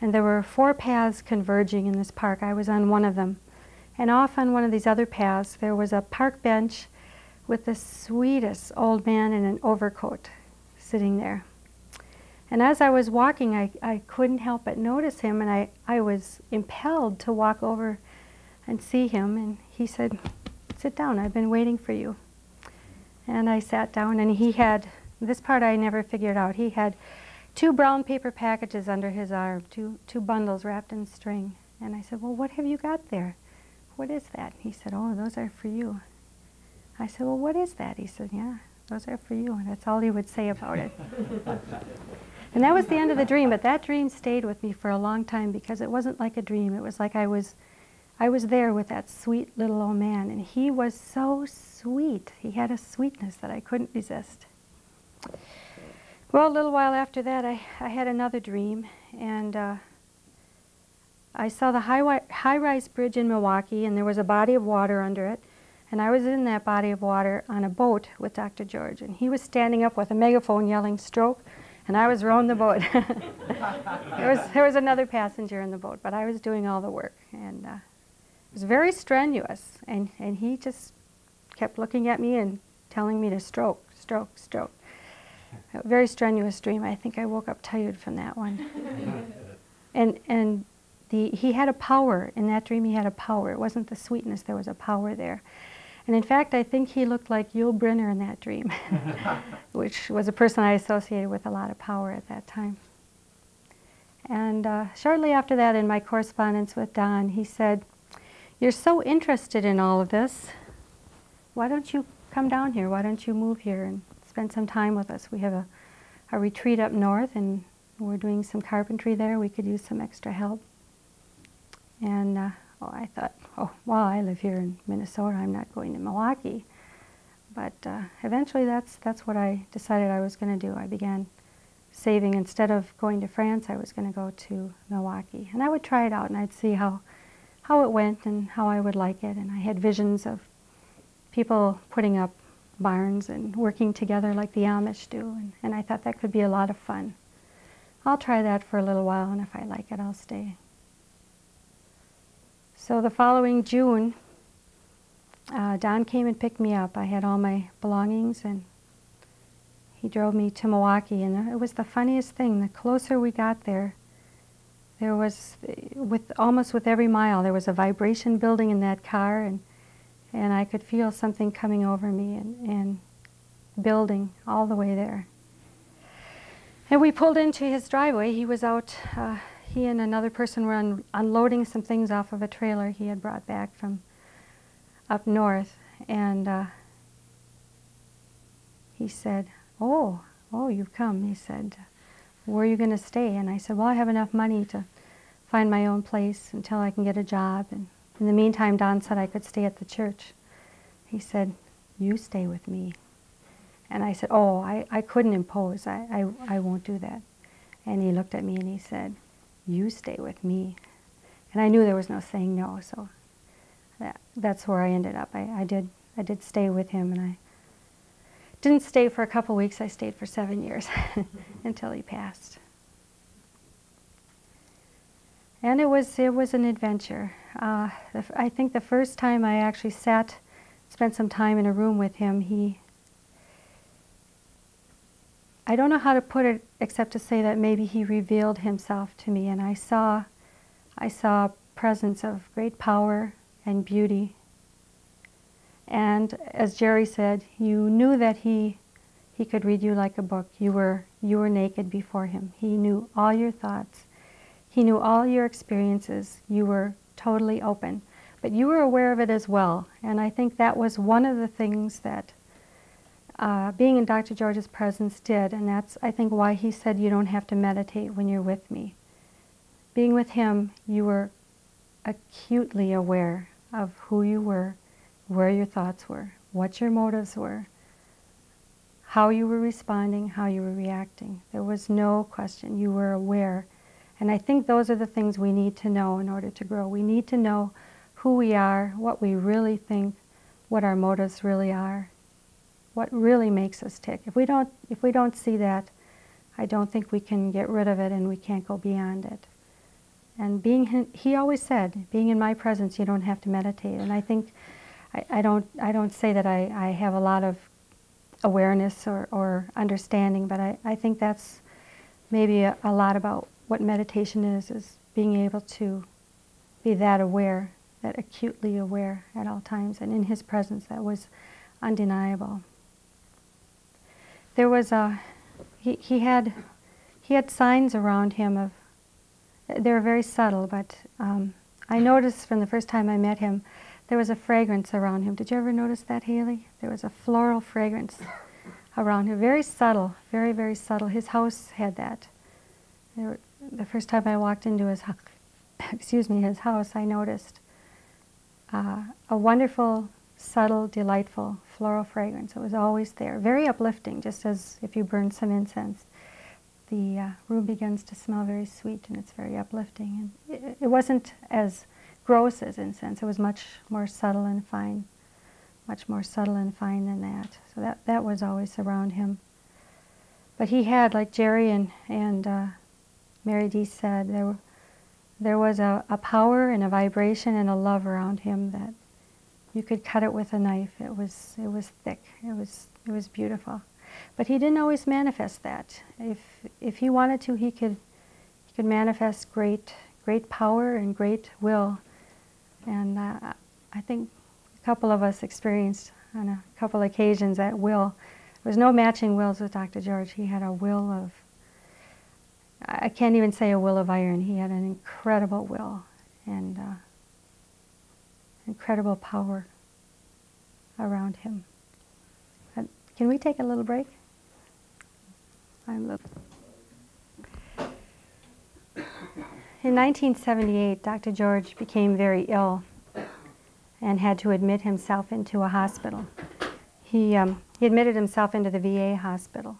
and there were four paths converging in this park. I was on one of them. And off on one of these other paths, there was a park bench with the sweetest old man in an overcoat sitting there. And as I was walking, I, I couldn't help but notice him, and I, I was impelled to walk over and see him. And he said, Sit down, I've been waiting for you. And I sat down, and he had this part I never figured out. He had two brown paper packages under his arm, two, two bundles wrapped in string. And I said, Well, what have you got there? What is that? He said, Oh, those are for you. I said, Well, what is that? He said, Yeah, those are for you. And that's all he would say about it. And that was the end of the dream, but that dream stayed with me for a long time because it wasn't like a dream. It was like I was I was there with that sweet little old man and he was so sweet. He had a sweetness that I couldn't resist. Well, a little while after that, I, I had another dream, and uh, I saw the high, high-rise bridge in Milwaukee, and there was a body of water under it, and I was in that body of water on a boat with Dr. George, and he was standing up with a megaphone yelling, stroke, and I was rowing the boat. there, was, there was another passenger in the boat, but I was doing all the work. And uh, it was very strenuous. And, and he just kept looking at me and telling me to stroke, stroke, stroke. A very strenuous dream. I think I woke up tired from that one. and and the, he had a power. In that dream, he had a power. It wasn't the sweetness, there was a power there. And in fact, I think he looked like Yul Brynner in that dream, which was a person I associated with a lot of power at that time. And uh, shortly after that, in my correspondence with Don, he said, You're so interested in all of this. Why don't you come down here? Why don't you move here and spend some time with us? We have a, a retreat up north, and we're doing some carpentry there. We could use some extra help. And uh, oh, I thought, oh, well, I live here in Minnesota. I'm not going to Milwaukee. But uh, eventually, that's that's what I decided I was going to do. I began saving. Instead of going to France, I was going to go to Milwaukee, and I would try it out, and I'd see how how it went and how I would like it. And I had visions of people putting up barns and working together like the Amish do, and, and I thought that could be a lot of fun. I'll try that for a little while, and if I like it, I'll stay. So the following June, uh, Don came and picked me up. I had all my belongings and he drove me to Milwaukee. And it was the funniest thing. The closer we got there, there was, with almost with every mile, there was a vibration building in that car. And and I could feel something coming over me and, and building all the way there. And we pulled into his driveway. He was out, uh, he and another person were un- unloading some things off of a trailer he had brought back from up north. And uh, he said, Oh, oh, you've come. He said, Where are you going to stay? And I said, Well, I have enough money to find my own place until I can get a job. And in the meantime, Don said I could stay at the church. He said, You stay with me. And I said, Oh, I, I couldn't impose. I, I, I won't do that. And he looked at me and he said, You stay with me. And I knew there was no saying no, so that, that's where I ended up. I, I, did, I did stay with him, and I didn't stay for a couple weeks. I stayed for seven years until he passed. And it was, it was an adventure. Uh, I think the first time I actually sat, spent some time in a room with him, he I don't know how to put it except to say that maybe he revealed himself to me and I saw I saw a presence of great power and beauty. And as Jerry said, you knew that he he could read you like a book. You were you were naked before him. He knew all your thoughts. He knew all your experiences. You were totally open. But you were aware of it as well. And I think that was one of the things that uh, being in Dr. George's presence did, and that's, I think, why he said you don't have to meditate when you're with me. Being with him, you were acutely aware of who you were, where your thoughts were, what your motives were, how you were responding, how you were reacting. There was no question. You were aware. And I think those are the things we need to know in order to grow. We need to know who we are, what we really think, what our motives really are, what really makes us tick. If we don't, if we don't see that, I don't think we can get rid of it and we can't go beyond it. And being, he always said, being in my presence, you don't have to meditate. And I think, I, I don't, I don't say that I, I have a lot of awareness or, or understanding, but I, I think that's maybe a, a lot about what meditation is, is being able to be that aware, that acutely aware at all times. And in his presence, that was undeniable. There was a he, he had he had signs around him of they were very subtle but um, i noticed from the first time i met him there was a fragrance around him. Did you ever notice that haley? There was a floral fragrance around him. Very subtle very very subtle. His house had that. Were, the first time i walked into his excuse me his house i noticed uh, a wonderful subtle delightful floral fragrance. It was always there, very uplifting, just as if you burn some incense. The uh, room begins to smell very sweet and it's very uplifting. And it, it wasn't as gross as incense, it was much more subtle and fine, much more subtle and fine than that. So that, that was always around him. But he had, like Jerry and, and uh, Mary Dee said, there, there was a, a power and a vibration and a love around him that you could cut it with a knife. It was, it was thick. It was, it was beautiful. But he didn't always manifest that. If, if he wanted to, he could, he could manifest great, great power and great will. And uh, I think a couple of us experienced on a couple occasions that will. There was no matching wills with Dr. George. He had a will of, I can't even say a will of iron. He had an incredible will. And uh, incredible power around him. can we take a little break? I'm In 1978, Dr. George became very ill and had to admit himself into a hospital. He, um, he admitted himself into the VA hospital.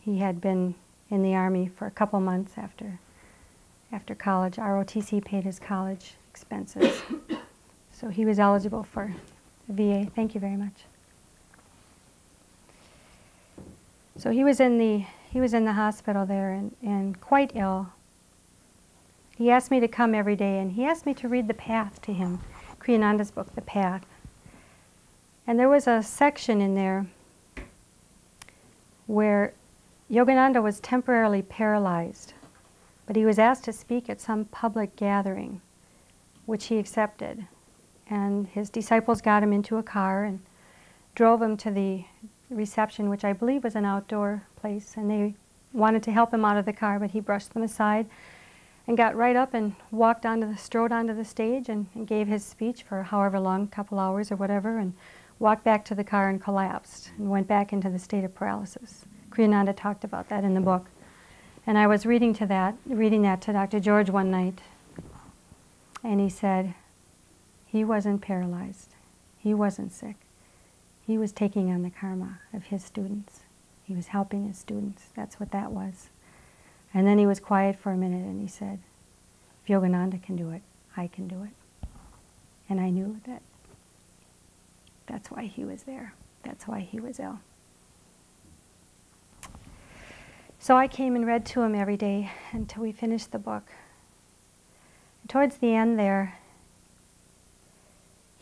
He had been in the Army for a couple months after, after college. ROTC paid his college expenses. So he was eligible for VA. Thank you very much. So he was in the he was in the hospital there and, and quite ill. He asked me to come every day and he asked me to read The Path to him, Kriyananda's book, The Path. And there was a section in there where Yogananda was temporarily paralyzed, but he was asked to speak at some public gathering, which he accepted and his disciples got him into a car and drove him to the reception, which I believe was an outdoor place, and they wanted to help him out of the car, but he brushed them aside and got right up and walked onto the, strode onto the stage and, and gave his speech for however long, a couple hours or whatever, and walked back to the car and collapsed and went back into the state of paralysis. Kriyananda talked about that in the book. And I was reading to that, reading that to Dr. George one night, and he said, he wasn't paralyzed. He wasn't sick. He was taking on the karma of his students. He was helping his students. That's what that was. And then he was quiet for a minute and he said, if Yogananda can do it, I can do it. And I knew that that's why he was there. That's why he was ill. So I came and read to him every day until we finished the book. Towards the end there,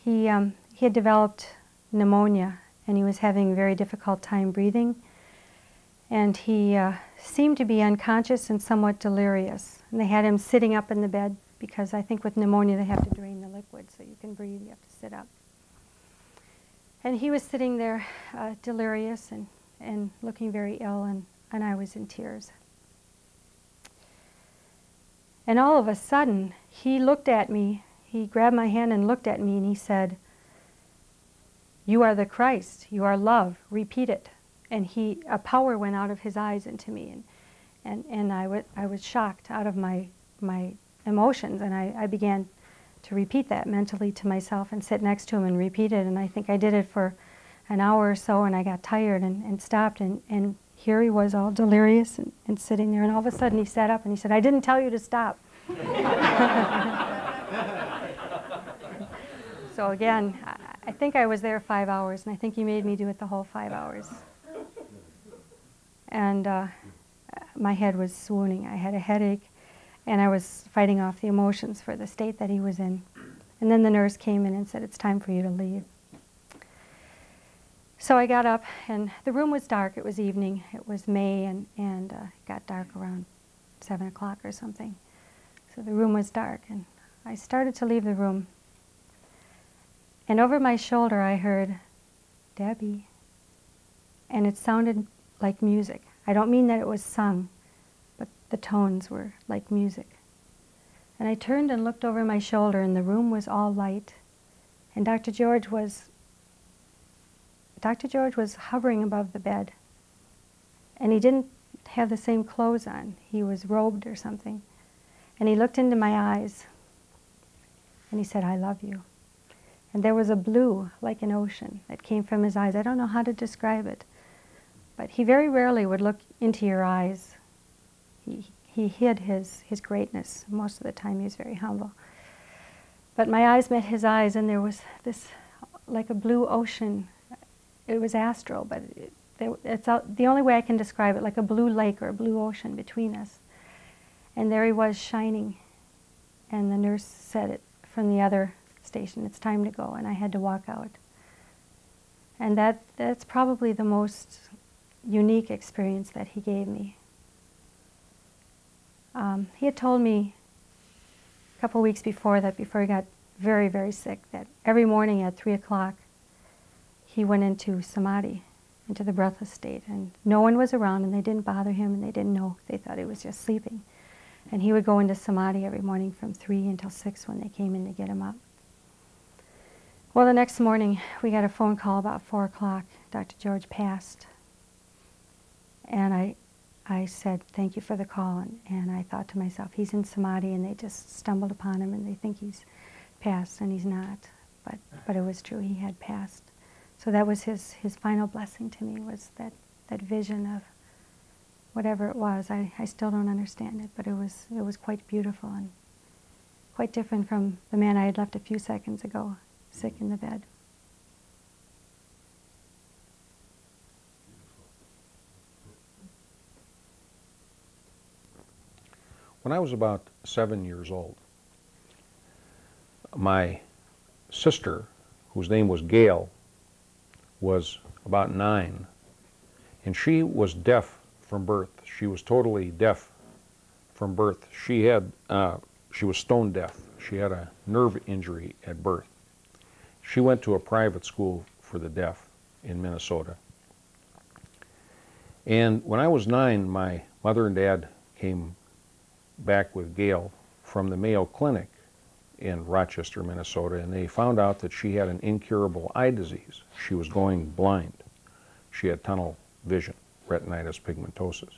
he, um, he had developed pneumonia and he was having a very difficult time breathing. And he uh, seemed to be unconscious and somewhat delirious. And they had him sitting up in the bed because I think with pneumonia they have to drain the liquid so you can breathe, you have to sit up. And he was sitting there uh, delirious and, and looking very ill, and, and I was in tears. And all of a sudden, he looked at me, he grabbed my hand and looked at me, and he said, You are the Christ, you are love, repeat it. And he, a power went out of his eyes into me, and, and, and I, I was shocked out of my, my emotions, and I, I began to repeat that mentally to myself and sit next to him and repeat it. And I think I did it for an hour or so, and I got tired and, and stopped. And, and here he was, all delirious and, and sitting there. And all of a sudden, he sat up and he said, I didn't tell you to stop. so again, I, I think I was there five hours, and I think he made me do it the whole five hours. And uh, my head was swooning. I had a headache and I was fighting off the emotions for the state that he was in. And then the nurse came in and said, It's time for you to leave. So I got up, and the room was dark. It was evening. It was May, and, and uh, it got dark around 7 o'clock or something. So the room was dark, and I started to leave the room. And over my shoulder, I heard, Debbie. And it sounded like music. I don't mean that it was sung, but the tones were like music. And I turned and looked over my shoulder, and the room was all light. And Dr. George was Dr. George was hovering above the bed. And he didn't have the same clothes on. He was robed or something. And he looked into my eyes. And he said, I love you. And there was a blue, like an ocean, that came from his eyes. I don't know how to describe it. But he very rarely would look into your eyes he, he hid his, his greatness. Most of the time he was very humble. But my eyes met his eyes, and there was this, like a blue ocean. It was astral, but it, it's the only way I can describe it, like a blue lake or a blue ocean between us. And there he was shining. And the nurse said it from the other station, it's time to go. And I had to walk out. And that, that's probably the most unique experience that he gave me. Um, he had told me a couple weeks before that, before he got very, very sick, that every morning at 3 o'clock he went into samadhi, into the breathless state. And no one was around, and they didn't bother him, and they didn't know. They thought he was just sleeping. And he would go into samadhi every morning from 3 until 6 when they came in to get him up. Well, the next morning, we got a phone call about 4 o'clock. Dr. George passed. And I, I said, thank you for the call. And, and I thought to myself, he's in samadhi and they just stumbled upon him and they think he's passed and he's not. But, but it was true, he had passed. So that was his, his final blessing to me was that, that vision of whatever it was. I, I still don't understand it, but it was, it was quite beautiful and quite different from the man I had left a few seconds ago, sick in the bed. When I was about seven years old, my sister, whose name was Gail, was about nine, and she was deaf from birth. She was totally deaf from birth. She had, uh, she was stone deaf. She had a nerve injury at birth. she went to a private school for the deaf in Minnesota. And when I was nine, my mother and dad came back with Gail from the Mayo Clinic in Rochester, Minnesota, and they found out that she had an incurable eye disease. She was going blind. She had tunnel vision, retinitis pigmentosus.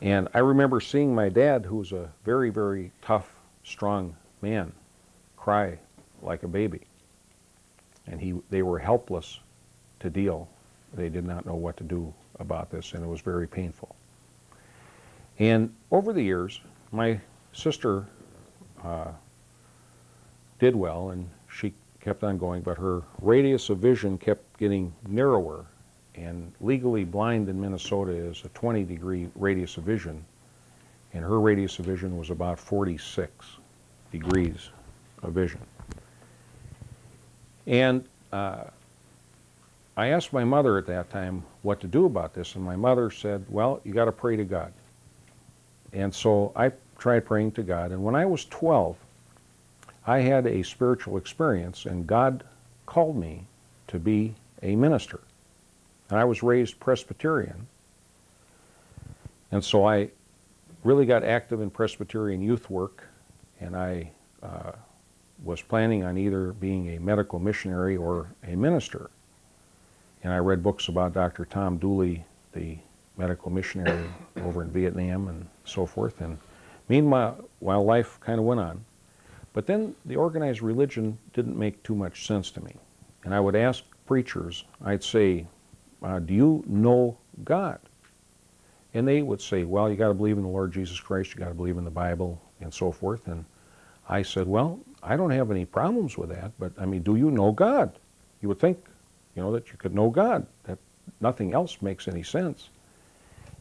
And I remember seeing my dad, who was a very, very tough, strong man, cry like a baby. And he, they were helpless to deal. They did not know what to do about this, and it was very painful. And over the years, my sister uh, did well, and she kept on going, but her radius of vision kept getting narrower. And legally blind in Minnesota is a 20 degree radius of vision, and her radius of vision was about 46 degrees of vision. And uh, I asked my mother at that time what to do about this, and my mother said, Well, you got to pray to God. And so I tried praying to God, and when I was 12, I had a spiritual experience, and God called me to be a minister. And I was raised Presbyterian, and so I really got active in Presbyterian youth work, and I uh, was planning on either being a medical missionary or a minister. And I read books about Dr. Tom Dooley, the medical missionary over in Vietnam and so forth. And meanwhile, while life kind of went on, but then the organized religion didn't make too much sense to me. And I would ask preachers, I'd say, uh, do you know God? And they would say, well, you got to believe in the Lord Jesus Christ, you got to believe in the Bible, and so forth. And I said, well, I don't have any problems with that, but I mean, do you know God? You would think, you know, that you could know God, that nothing else makes any sense.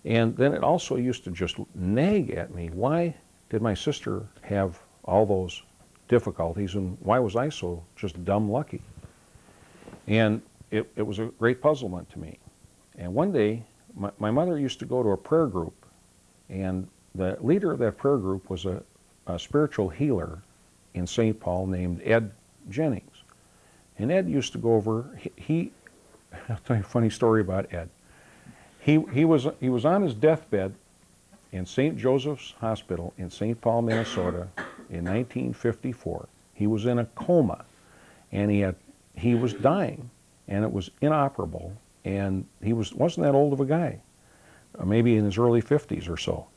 And then it also used to just nag at me, why did my sister have all those difficulties and why was I so just dumb lucky? And it, it was a great puzzlement to me. And one day, my, my mother used to go to a prayer group, and the leader of that prayer group was a, a spiritual healer in St. Paul named Ed Jennings. And Ed used to go over, he, he I'll tell you a funny story about Ed. He, he, was, he was on his deathbed in St. Joseph's Hospital in St. Paul, Minnesota in 1954. He was in a coma and he, had, he was dying and it was inoperable and he was, wasn't that old of a guy, uh, maybe in his early 50s or so.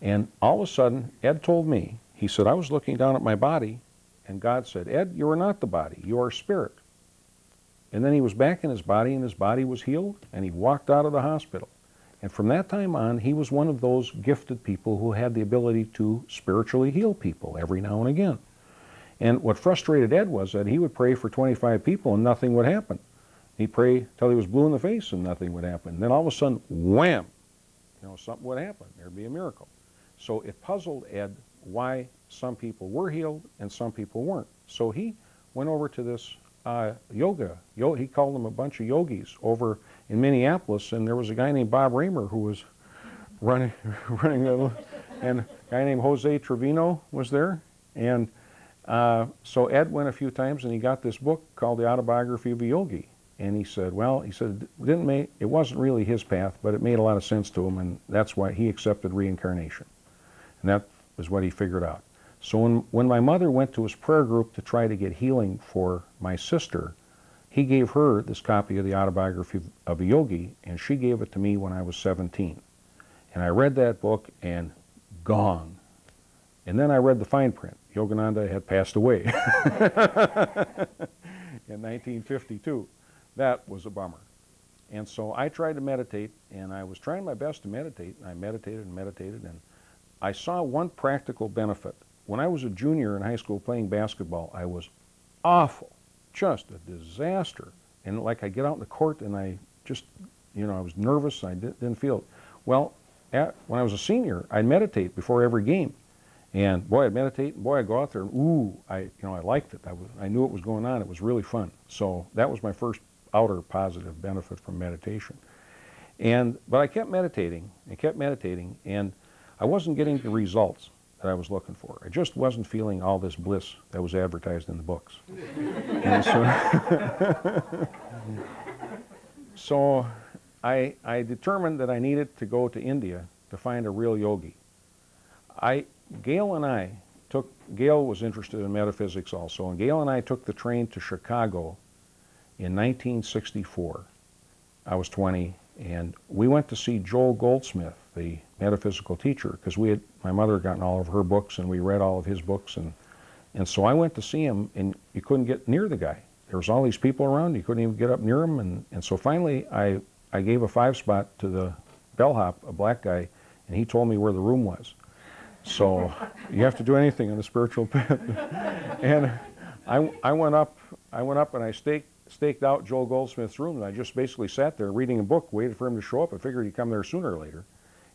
And all of a sudden, Ed told me, he said, I was looking down at my body and God said, Ed, you are not the body, you are spirit. And then he was back in his body and his body was healed and he walked out of the hospital. And from that time on, he was one of those gifted people who had the ability to spiritually heal people every now and again. And what frustrated Ed was that he would pray for 25 people and nothing would happen. He'd pray till he was blue in the face and nothing would happen. Then all of a sudden, wham, you know, something would happen. There'd be a miracle. So it puzzled Ed why some people were healed and some people weren't. So he went over to this uh, yoga. Yo he called them a bunch of yogis over in Minneapolis, and there was a guy named Bob Raymer who was running, running the, and a guy named Jose Trevino was there, and uh, so Ed went a few times, and he got this book called The Autobiography of a Yogi, and he said, well, he said it didn't make, it wasn't really his path, but it made a lot of sense to him, and that's why he accepted reincarnation, and that was what he figured out. So when, when my mother went to his prayer group to try to get healing for my sister, he gave her this copy of the autobiography of a yogi, and she gave it to me when I was 17. And I read that book, and gone. And then I read the fine print. Yogananda had passed away in 1952. That was a bummer. And so I tried to meditate, and I was trying my best to meditate. And I meditated and meditated, and I saw one practical benefit. When I was a junior in high school playing basketball, I was awful just a disaster. And like I get out in the court and I just, you know, I was nervous. I didn't feel it. Well, at, when I was a senior, I'd meditate before every game. And boy, I'd meditate, and boy, I'd go out there, and ooh, I, you know, I liked it. I, was, I knew what was going on. It was really fun. So that was my first outer positive benefit from meditation. And, but I kept meditating, and kept meditating, and I wasn't getting the results that I was looking for. I just wasn't feeling all this bliss that was advertised in the books. So, so I, I determined that I needed to go to India to find a real yogi. I, Gail and I took, Gail was interested in metaphysics also, and Gail and I took the train to Chicago in 1964. I was 20, and we went to see Joel Goldsmith, the metaphysical teacher, because we had, my mother had gotten all of her books, and we read all of his books, and, and so I went to see him, and you couldn't get near the guy. There was all these people around, you couldn't even get up near him, and, and so finally I, I gave a five spot to the bellhop, a black guy, and he told me where the room was. So you have to do anything in the spiritual path. and I, I went up, I went up and I staked, staked out Joel Goldsmith's room, and I just basically sat there reading a book, waited for him to show up. I figured he'd come there sooner or later.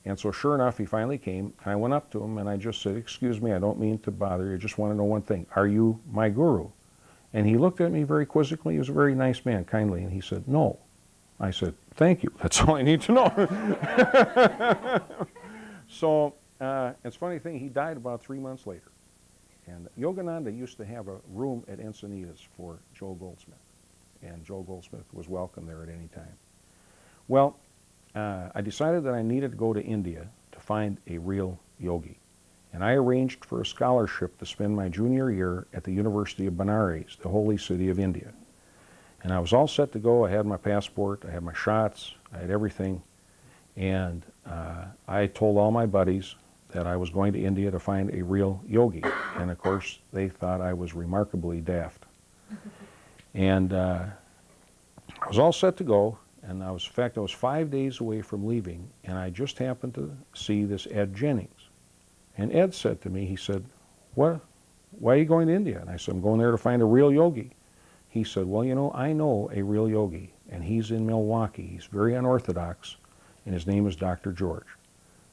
And so sure enough, he finally came, I went up to him and I just said, excuse me, I don't mean to bother you, I just want to know one thing. Are you my guru? And he looked at me very quizzically. He was a very nice man, kindly, and he said, no. I said, thank you. That's all I need to know. so uh, it's a funny thing, he died about three months later. And Yogananda used to have a room at Encinitas for Joel Goldsmith. And Joel Goldsmith was welcome there at any time. Well, uh, I decided that I needed to go to India to find a real yogi. And I arranged for a scholarship to spend my junior year at the University of Benares, the holy city of India. And I was all set to go. I had my passport, I had my shots, I had everything. And uh, I told all my buddies that I was going to India to find a real yogi. And of course, they thought I was remarkably daft. And uh, I was all set to go. And I was, in fact, I was five days away from leaving. And I just happened to see this Ed Jennings. And Ed said to me, he said, what, why are you going to India? And I said, I'm going there to find a real yogi. He said, well, you know, I know a real yogi, and he's in Milwaukee. He's very unorthodox, and his name is Dr. George.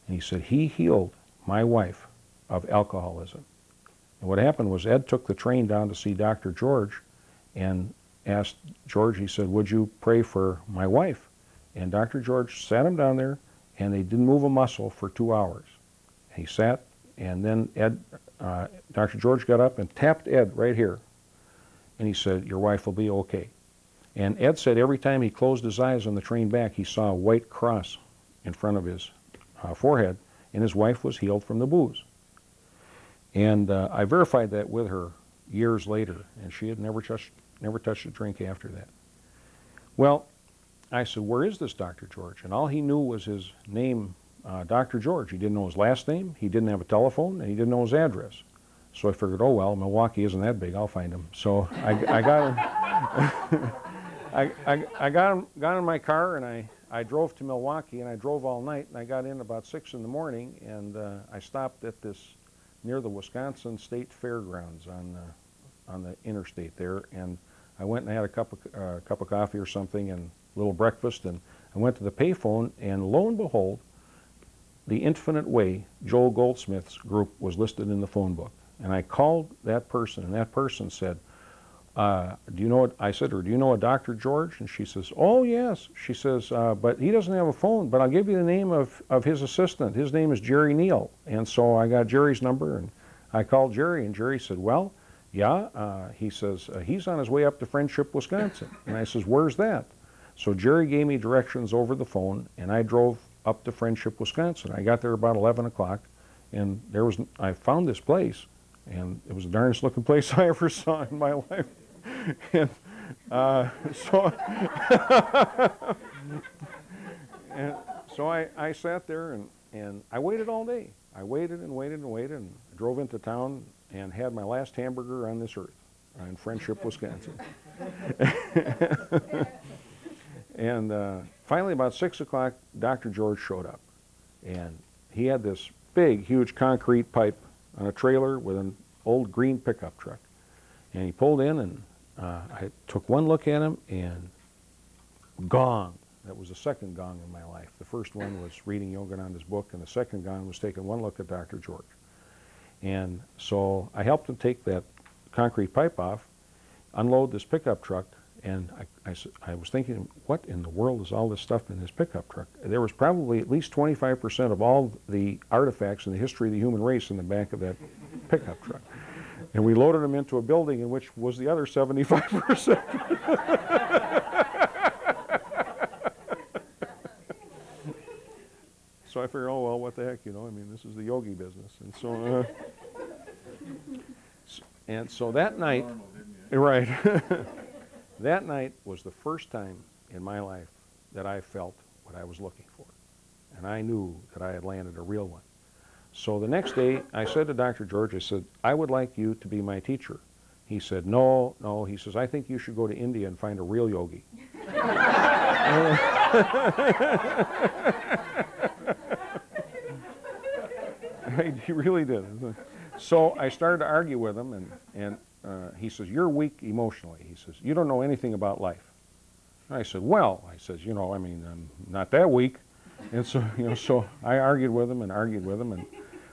And he said, he healed my wife of alcoholism. And what happened was Ed took the train down to see Dr. George and asked George, he said, would you pray for my wife? And Dr. George sat him down there, and they didn't move a muscle for two hours. He sat, and then Ed, uh, Dr. George got up and tapped Ed right here. And he said, your wife will be okay. And Ed said every time he closed his eyes on the train back, he saw a white cross in front of his uh, forehead, and his wife was healed from the booze. And uh, I verified that with her years later, and she had never touched, never touched a drink after that. Well, I said, where is this Dr. George? And all he knew was his name, uh, Dr. George. He didn't know his last name, he didn't have a telephone, and he didn't know his address. So I figured, oh well, Milwaukee isn't that big, I'll find him. So I, I got him. I, I, I got him, got in my car and I, I drove to Milwaukee and I drove all night and I got in about six in the morning and uh, I stopped at this near the Wisconsin State Fairgrounds on the, on the interstate there and I went and had a cup of, uh, cup of coffee or something and a little breakfast and I went to the payphone and lo and behold, the Infinite Way, Joel Goldsmith's group was listed in the phone book. And I called that person and that person said, uh, do you know what, I said to her, do you know a Dr. George? And she says, oh yes. She says, uh, but he doesn't have a phone, but I'll give you the name of, of his assistant. His name is Jerry Neal. And so I got Jerry's number and I called Jerry and Jerry said, well, yeah, uh, he says, uh, he's on his way up to Friendship, Wisconsin. And I says, where's that? So Jerry gave me directions over the phone and I drove up to Friendship, Wisconsin. I got there about 11 o'clock and there was, I found this place and it was the darndest looking place I ever saw in my life. and uh, so, and so I, I sat there and, and I waited all day. I waited and waited and waited and drove into town and had my last hamburger on this earth in Friendship, Wisconsin. and uh, finally, about 6 o'clock, Dr. George showed up. And he had this big, huge concrete pipe on a trailer with an old green pickup truck. And he pulled in and uh, I took one look at him and gong. That was the second gong in my life. The first one was reading Yogananda's book, and the second gong was taking one look at Dr. George. And so I helped him take that concrete pipe off, unload this pickup truck, And I was thinking, what in the world is all this stuff in this pickup truck? There was probably at least 25% of all the artifacts in the history of the human race in the back of that pickup truck. And we loaded them into a building in which was the other 75%. So I figured, oh, well, what the heck, you know, I mean, this is the yogi business. And so, uh, and so that night, right, that night was the first time in my life that I felt what I was looking for. And I knew that I had landed a real one. So the next day, I said to Dr. George, I said, I would like you to be my teacher. He said, no, no. He says, I think you should go to India and find a real yogi. he really did. So I started to argue with him, and, and uh, he says, You're weak emotionally. He says, You don't know anything about life. And I said, Well, I says, You know, I mean, I'm not that weak. And so, you know, so I argued with him and argued with him, and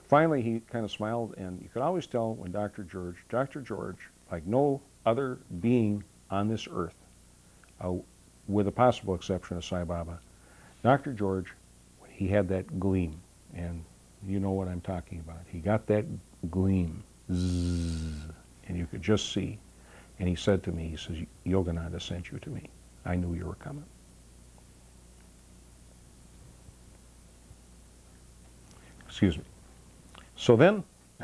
finally he kind of smiled, and you could always tell when Dr. George, Dr. George, like no other being on this earth, uh, with a possible exception of Sai Baba, Dr. George, he had that gleam, and you know what I'm talking about. He got that gleam, zzz, and you could just see. And he said to me, he says, Yogananda sent you to me. I knew you were coming. Excuse me. So then,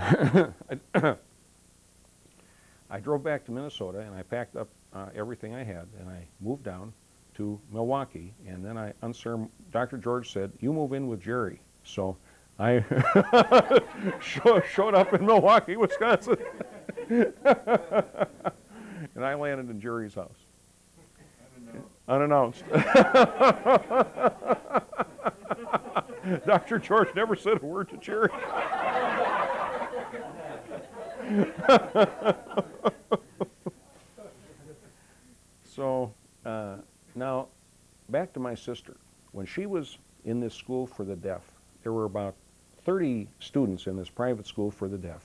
I drove back to Minnesota and I packed up uh, everything I had and I moved down to Milwaukee. And then I, uncer- Dr. George said, "You move in with Jerry." So I sho- showed up in Milwaukee, Wisconsin, and I landed in Jerry's house. Unannounced. Dr. George never said a word to Jerry. so uh, now, back to my sister. When she was in this school for the deaf, there were about 30 students in this private school for the deaf.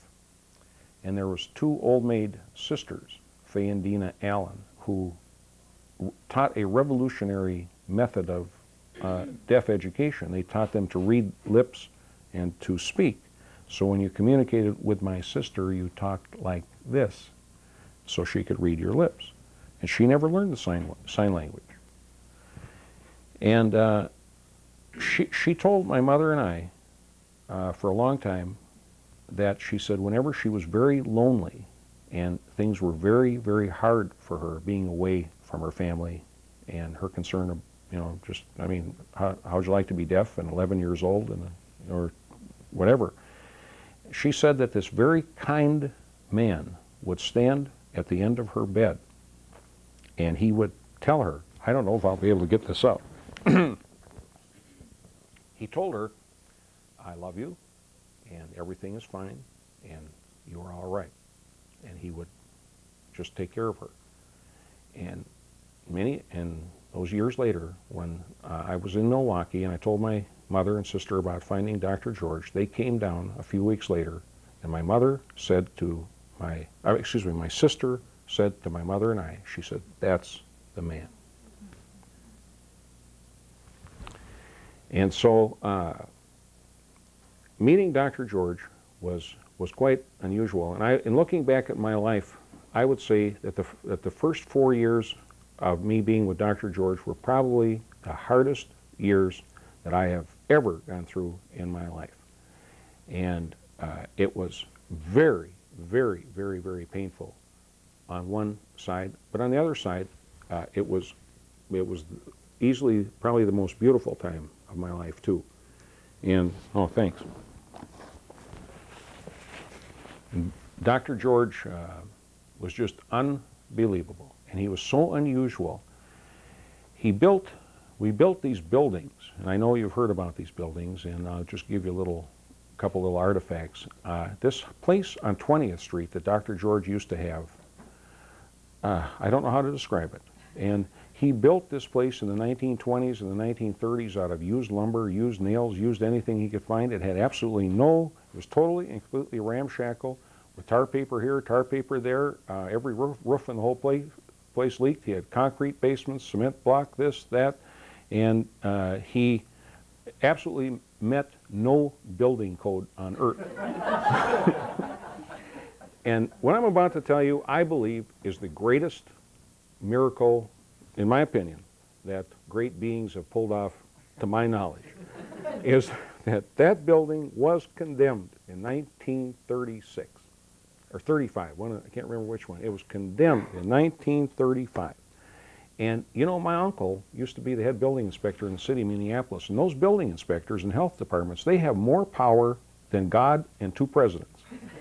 And there was two old maid sisters, Faye and Dina Allen, who taught a revolutionary method of uh, deaf education. They taught them to read lips and to speak. So when you communicated with my sister, you talked like this, so she could read your lips. And she never learned the sign, sign language. And uh, she, she told my mother and I uh, for a long time that she said whenever she was very lonely and things were very, very hard for her being away from her family and her concern of, you know, just, I mean, how, how would you like to be deaf and 11 years old and, or whatever? She said that this very kind man would stand at the end of her bed and he would tell her, I don't know if I'll be able to get this out. he told her, I love you, and everything is fine, and you are all right. And he would just take care of her. And many, and those years later, when uh, I was in Milwaukee and I told my mother and sister about finding Dr. George, they came down a few weeks later, and my mother said to my, uh, excuse me, my sister said to my mother and I, she said, that's the man. And so, uh, meeting Dr. George was was quite unusual. And I, in looking back at my life, I would say that the that the first four years of me being with Dr. George were probably the hardest years that I have ever gone through in my life. And uh, it was very, very, very, very painful on one side, but on the other side, uh, it was it was easily probably the most beautiful time of my life too. And oh, thanks. And Dr. George uh, was just unbelievable, and he was so unusual. He built, we built these buildings, and I know you've heard about these buildings, and I'll just give you a little, couple little artifacts. Uh, this place on 20th Street that Dr. George used to have, uh, I don't know how to describe it. And he built this place in the 1920s and the 1930s out of used lumber, used nails, used anything he could find. It had absolutely no, it was totally and completely ramshackle with tar paper here, tar paper there, uh, every roof, roof in the whole place place leaked. He had concrete basements, cement block, this, that, and uh, he absolutely met no building code on earth. and what I'm about to tell you, I believe, is the greatest miracle, in my opinion, that great beings have pulled off, to my knowledge, is that that building was condemned in 1936 or 35. One, I can't remember which one. It was condemned in 1935. And you know, my uncle used to be the head building inspector in the city of Minneapolis, and those building inspectors and health departments, they have more power than God and two presidents.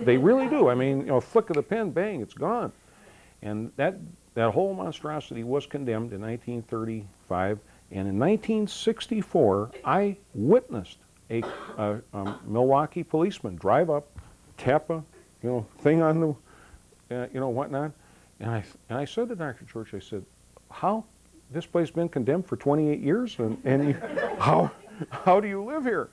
They really do. I mean, you know, flick of the pen, bang, it's gone. And that that whole monstrosity was condemned in 1935, and in 1964, I witnessed a, a, a Milwaukee policeman drive up, tap a you know thing on the uh, you know whatnot, and I and I said to Dr. George, I said, how this place been condemned for 28 years, and, and you, how how do you live here?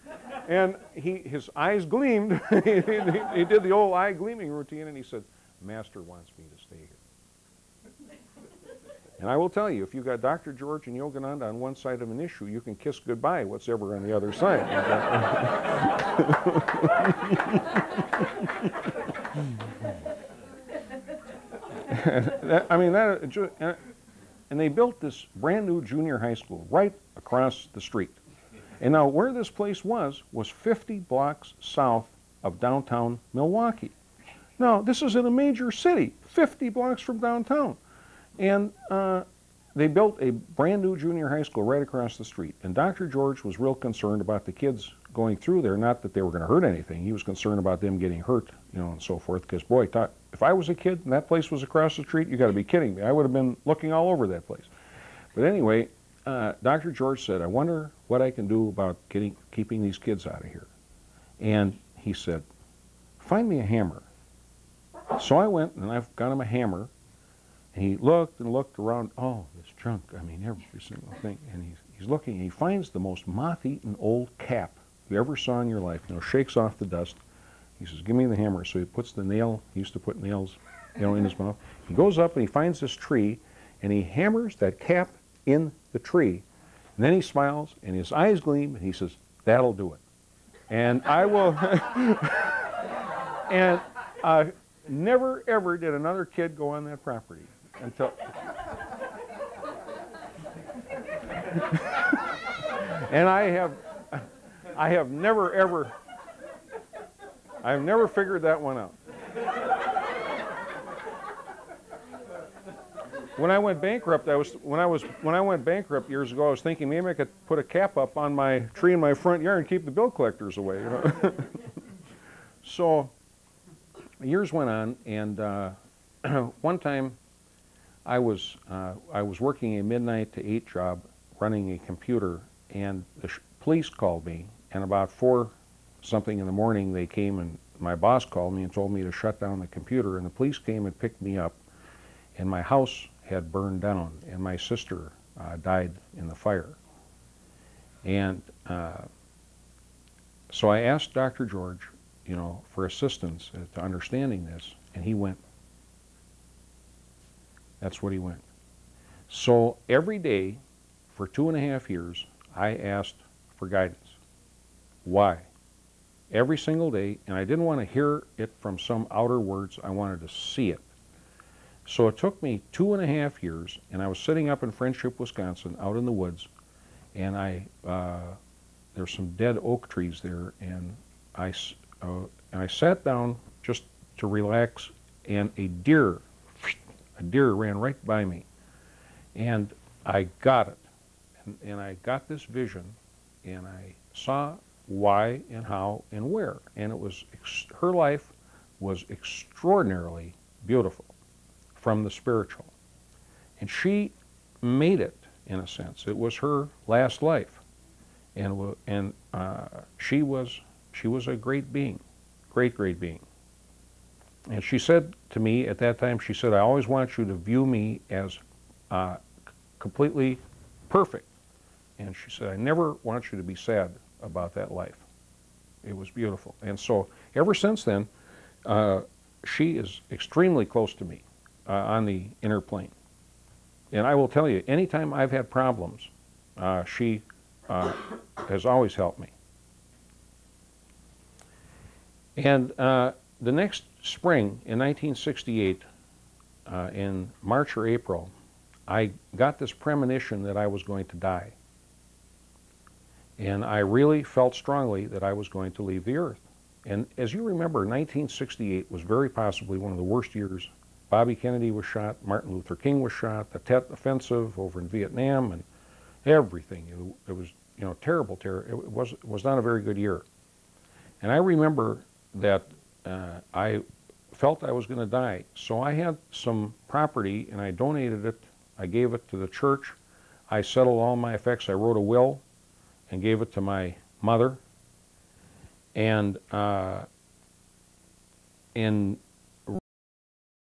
And he his eyes gleamed. he, he, he did the old eye gleaming routine, and he said, Master wants me to stay here. And I will tell you, if you've got Dr. George and Yogananda on one side of an issue, you can kiss goodbye what's ever on the other side. I mean, that, uh, and they built this brand new junior high school right across the street. And now where this place was, was 50 blocks south of downtown Milwaukee. Now, this is in a major city, 50 blocks from downtown. And uh, they built a brand new junior high school right across the street. And Dr. George was real concerned about the kids going through there, not that they were going to hurt anything. He was concerned about them getting hurt, you know, and so forth. Because, boy, if I was a kid and that place was across the street, you got to be kidding me. I would have been looking all over that place. But anyway, uh, Dr. George said, I wonder what I can do about getting, keeping these kids out of here. And he said, find me a hammer. So I went and I've got him a hammer. And he looked and looked around. Oh, this junk. I mean, every single thing. And he's, he's looking. And he finds the most moth-eaten old cap you ever saw in your life. You know, shakes off the dust. He says, give me the hammer. So he puts the nail. He used to put nails, you know, in his mouth. He goes up and he finds this tree. And he hammers that cap in the tree. And then he smiles and his eyes gleam and he says, that'll do it. And I will, and uh, never ever did another kid go on that property until, and I have, I have never ever, I have never figured that one out. When I went bankrupt, I was when I was when I went bankrupt years ago, I was thinking maybe I could put a cap up on my tree in my front yard and keep the bill collectors away. You know? so years went on, and uh, one time I was uh, I was working a midnight to eight job, running a computer, and the police called me. And about four something in the morning, they came and my boss called me and told me to shut down the computer. And the police came and picked me up, and my house had burned down, and my sister uh, died in the fire. And uh, so I asked Dr. George, you know, for assistance to understanding this, and he went. That's what he went. So every day for two and a half years, I asked for guidance. Why? Every single day, and I didn't want to hear it from some outer words, I wanted to see it. So it took me two and a half years, and I was sitting up in Friendship, Wisconsin, out in the woods, and I uh, there's some dead oak trees there, and I uh, and I sat down just to relax, and a deer, a deer ran right by me, and I got it, and, and I got this vision, and I saw why and how and where, and it was her life was extraordinarily beautiful from the spiritual. And she made it, in a sense. It was her last life. And, and uh, she, was, she was a great being, great, great being. And she said to me at that time, she said, I always want you to view me as uh, completely perfect. And she said, I never want you to be sad about that life. It was beautiful. And so ever since then, uh, she is extremely close to me uh, on the inner plane. and I will tell you, anytime I've had problems, uh, she uh, has always helped me. And uh, the next spring in 1968, uh, in March or April, I got this premonition that I was going to die. And I really felt strongly that I was going to leave the earth. And as you remember, 1968 was very possibly one of the worst years. Bobby Kennedy was shot, Martin Luther King was shot, the Tet Offensive over in Vietnam, and everything. It, was, you know, terrible terror. It was, it was not a very good year. And I remember that uh, I felt I was going to die. So I had some property and I donated it. I gave it to the church. I settled all my effects. I wrote a will and gave it to my mother. And uh, in